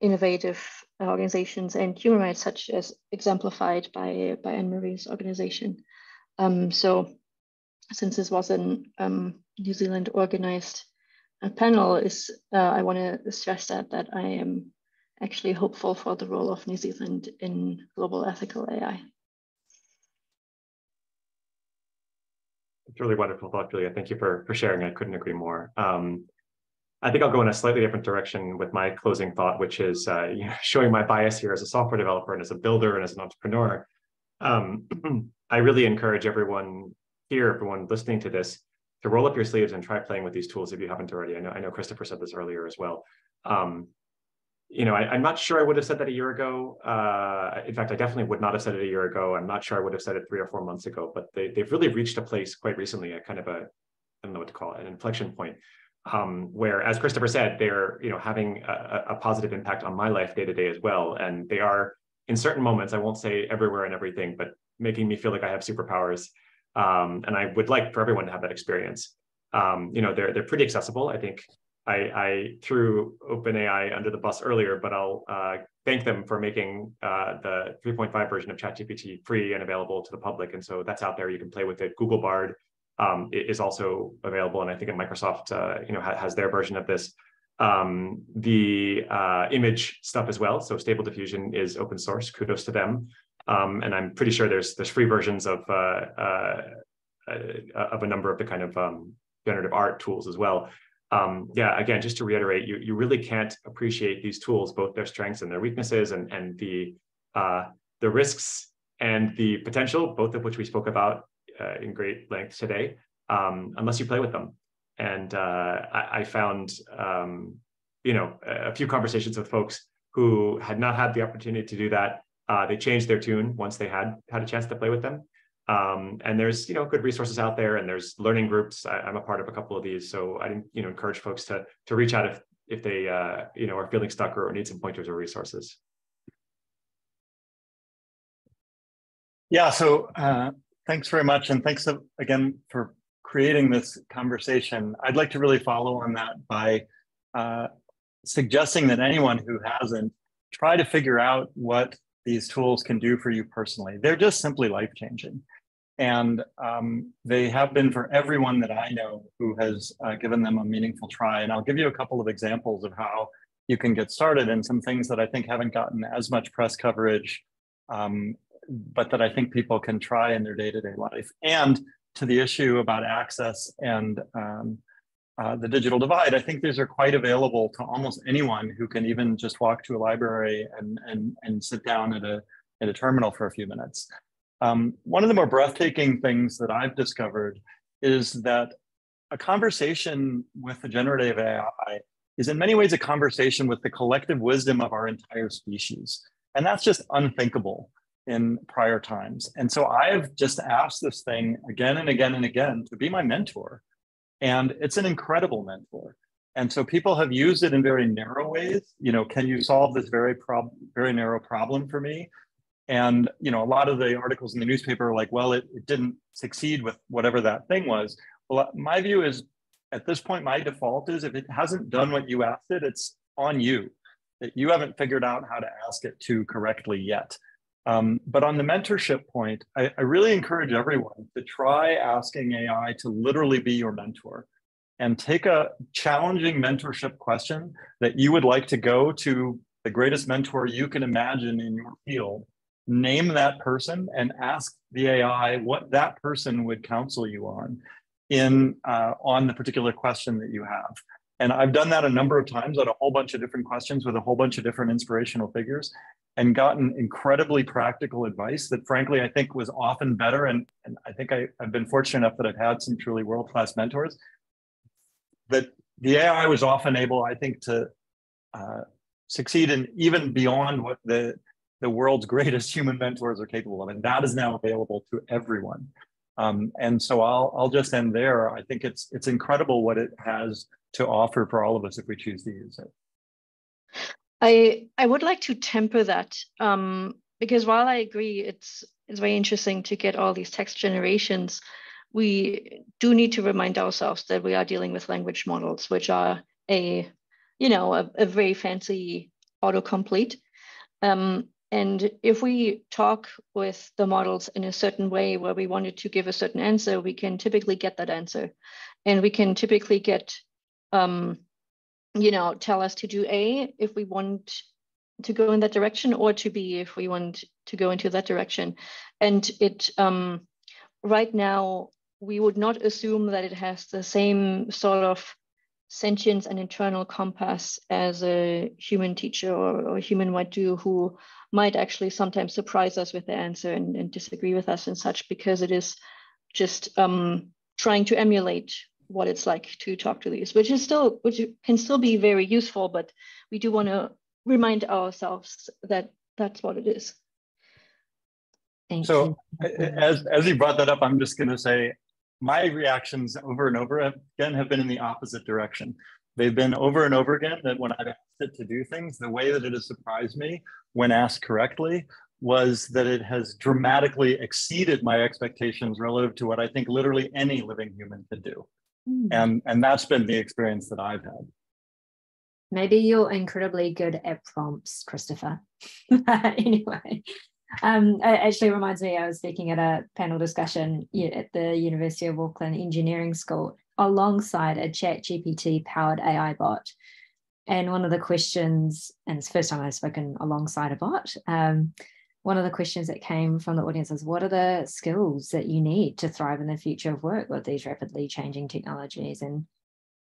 innovative organizations and human rights, such as exemplified by, by Anne-Marie's organization. Um, so since this was a um, New Zealand organized uh, panel, is uh, I want to stress that, that I am actually hopeful for the role of New Zealand in global ethical AI. It's really wonderful thought, Julia. Thank you for, for sharing. I couldn't agree more. Um, I think I'll go in a slightly different direction with my closing thought, which is uh, you know, showing my bias here as a software developer and as a builder and as an entrepreneur. Um, I really encourage everyone here, everyone listening to this, to roll up your sleeves and try playing with these tools if you haven't already. I know, I know Christopher said this earlier as well. Um, you know, I, am not sure I would have said that a year ago. Uh, in fact, I definitely would not have said it a year ago. I'm not sure I would have said it three or four months ago, but they, they've really reached a place quite recently, a kind of a, I don't know what to call it, an inflection point, um, where, as Christopher said, they're, you know, having a, a positive impact on my life day to day as well. And they are, in certain moments, I won't say everywhere and everything, but making me feel like I have superpowers. Um, and I would like for everyone to have that experience. Um, you know, they're, they're pretty accessible. I think I, I threw OpenAI under the bus earlier, but I'll uh, thank them for making uh, the 3.5 version of ChatGPT free and available to the public. And so that's out there. You can play with it. Google Bard um, is also available, and I think Microsoft, uh, you know, ha has their version of this. Um, the uh, image stuff as well. So Stable Diffusion is open source. Kudos to them. Um, and I'm pretty sure there's there's free versions of uh, uh, of a number of the kind of um, generative art tools as well um, yeah, again, just to reiterate, you, you really can't appreciate these tools, both their strengths and their weaknesses and, and the, uh, the risks and the potential, both of which we spoke about uh, in great length today, um, unless you play with them. And uh, I, I, found, um, you know, a few conversations with folks who had not had the opportunity to do that. Uh, they changed their tune once they had had a chance to play with them. Um, and there's you know good resources out there, and there's learning groups. I, am a part of a couple of these, so I you know encourage folks to to reach out if if they uh, you know are feeling stuck or, or need some pointers or resources. Yeah. So uh, thanks very much, and thanks again for creating this conversation. I'd like to really follow on that by uh, suggesting that anyone who hasn't try to figure out what these tools can do for you personally. They're just simply life changing. And um, they have been for everyone that I know who has uh, given them a meaningful try. And I'll give you a couple of examples of how you can get started and some things that I think haven't gotten as much press coverage, um, but that I think people can try in their day to day life. And to the issue about access and um, uh, the digital divide, I think these are quite available to almost anyone who can even just walk to a library and, and, and sit down at a in a terminal for a few minutes. Um, one of the more breathtaking things that I've discovered is that a conversation with the generative AI is in many ways a conversation with the collective wisdom of our entire species. And that's just unthinkable in prior times. And so I've just asked this thing again and again and again to be my mentor. And it's an incredible mentor. And so people have used it in very narrow ways. You know, can you solve this very prob- very narrow problem for me? And you know, a lot of the articles in the newspaper are like, well, it, it didn't succeed with whatever that thing was. Well, my view is at this point, my default is if it hasn't done what you asked it, it's on you. That you haven't figured out how to ask it to correctly yet. Um, but on the mentorship point, I, I really encourage everyone to try asking AI to literally be your mentor and take a challenging mentorship question that you would like to go to the greatest mentor you can imagine in your field, name that person and ask the AI what that person would counsel you on in uh, on the particular question that you have. And I've done that a number of times on a whole bunch of different questions with a whole bunch of different inspirational figures and gotten incredibly practical advice that frankly I think was often better. And, and I think I, have been fortunate enough that I've had some truly world-class mentors that the AI was often able, I think, to uh, succeed in even beyond what the, the world's greatest human mentors are capable of. And that is now available to everyone. Um, and so I'll I'll just end there. I think it's it's incredible what it has to offer for all of us if we choose to use it. I I would like to temper that um, because while I agree it's it's very interesting to get all these text generations, we do need to remind ourselves that we are dealing with language models, which are a you know a, a very fancy autocomplete. Um, and if we talk with the models in a certain way where we wanted to give a certain answer, we can typically get that answer. And we can typically get, um, you know, tell us to do A if we want to go in that direction or to B if we want to go into that direction. And it, um, right now, we would not assume that it has the same sort of sentience and internal compass as a human teacher or, or human might do who might actually sometimes surprise us with the answer and, and disagree with us and such because it is just um, trying to emulate what it's like to talk to these, which is still which can still be very useful, but we do want to remind ourselves that that's what it is. Thank so you. as as you brought that up, I'm just going to say my reactions over and over again have been in the opposite direction. They've been over and over again that when I've asked it to do things, the way that it has surprised me when asked correctly was that it has dramatically exceeded my expectations relative to what I think literally any living human could do. Mm. And, and that's been the experience that I've had. Maybe you're incredibly good at prompts, Christopher. anyway, um, it actually reminds me, I was speaking at a panel discussion at the University of Auckland Engineering School alongside a chat GPT powered AI bot. And one of the questions, and it's the first time I've spoken alongside a bot, um, one of the questions that came from the audience is what are the skills that you need to thrive in the future of work with these rapidly changing technologies? And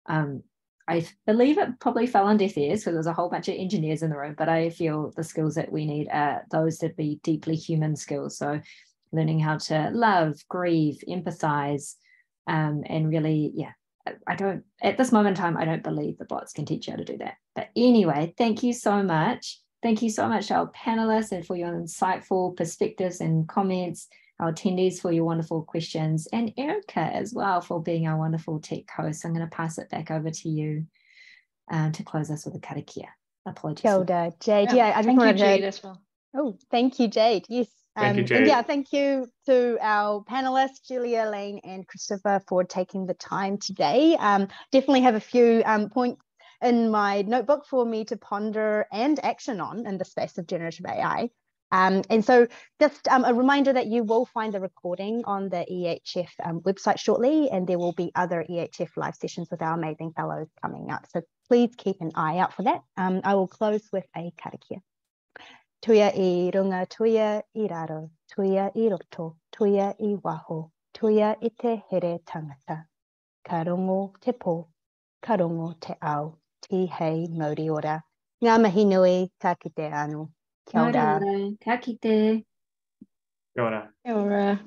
um, I believe it probably fell on deaf ears because there's a whole bunch of engineers in the room, but I feel the skills that we need are those that be deeply human skills. So learning how to love, grieve, empathize, um, and really, yeah, I don't, at this moment in time, I don't believe the bots can teach you how to do that. But anyway, thank you so much. Thank you so much, our panelists, and for your insightful perspectives and comments our attendees for your wonderful questions, and Erica as well for being our wonderful tech host. I'm going to pass it back over to you uh, to close us with a karakia. Apologies. Kia Jade. Yeah, yeah I just wanted Jade to... as well. Oh, thank you, Jade. Yes. Thank you, um, Jade. Yeah, thank you to our panelists, Julia, Lane, and Christopher, for taking the time today. Um, definitely have a few um, points in my notebook for me to ponder and action on in the space of generative AI. Um, and so just um, a reminder that you will find the recording on the EHF um, website shortly, and there will be other EHF live sessions with our amazing fellows coming up. So please keep an eye out for that. Um, I will close with a karakia. Tuia i runga, tuia i raro, tuia i roto, tuia i waho, tuia i te here tangata. Ka rongo te pō, ka rongo te ao, ti hei mauri ora. Ngā mihi nui, ka kite anō. Kia ora. Kia kite. Kia ora. Kia ora.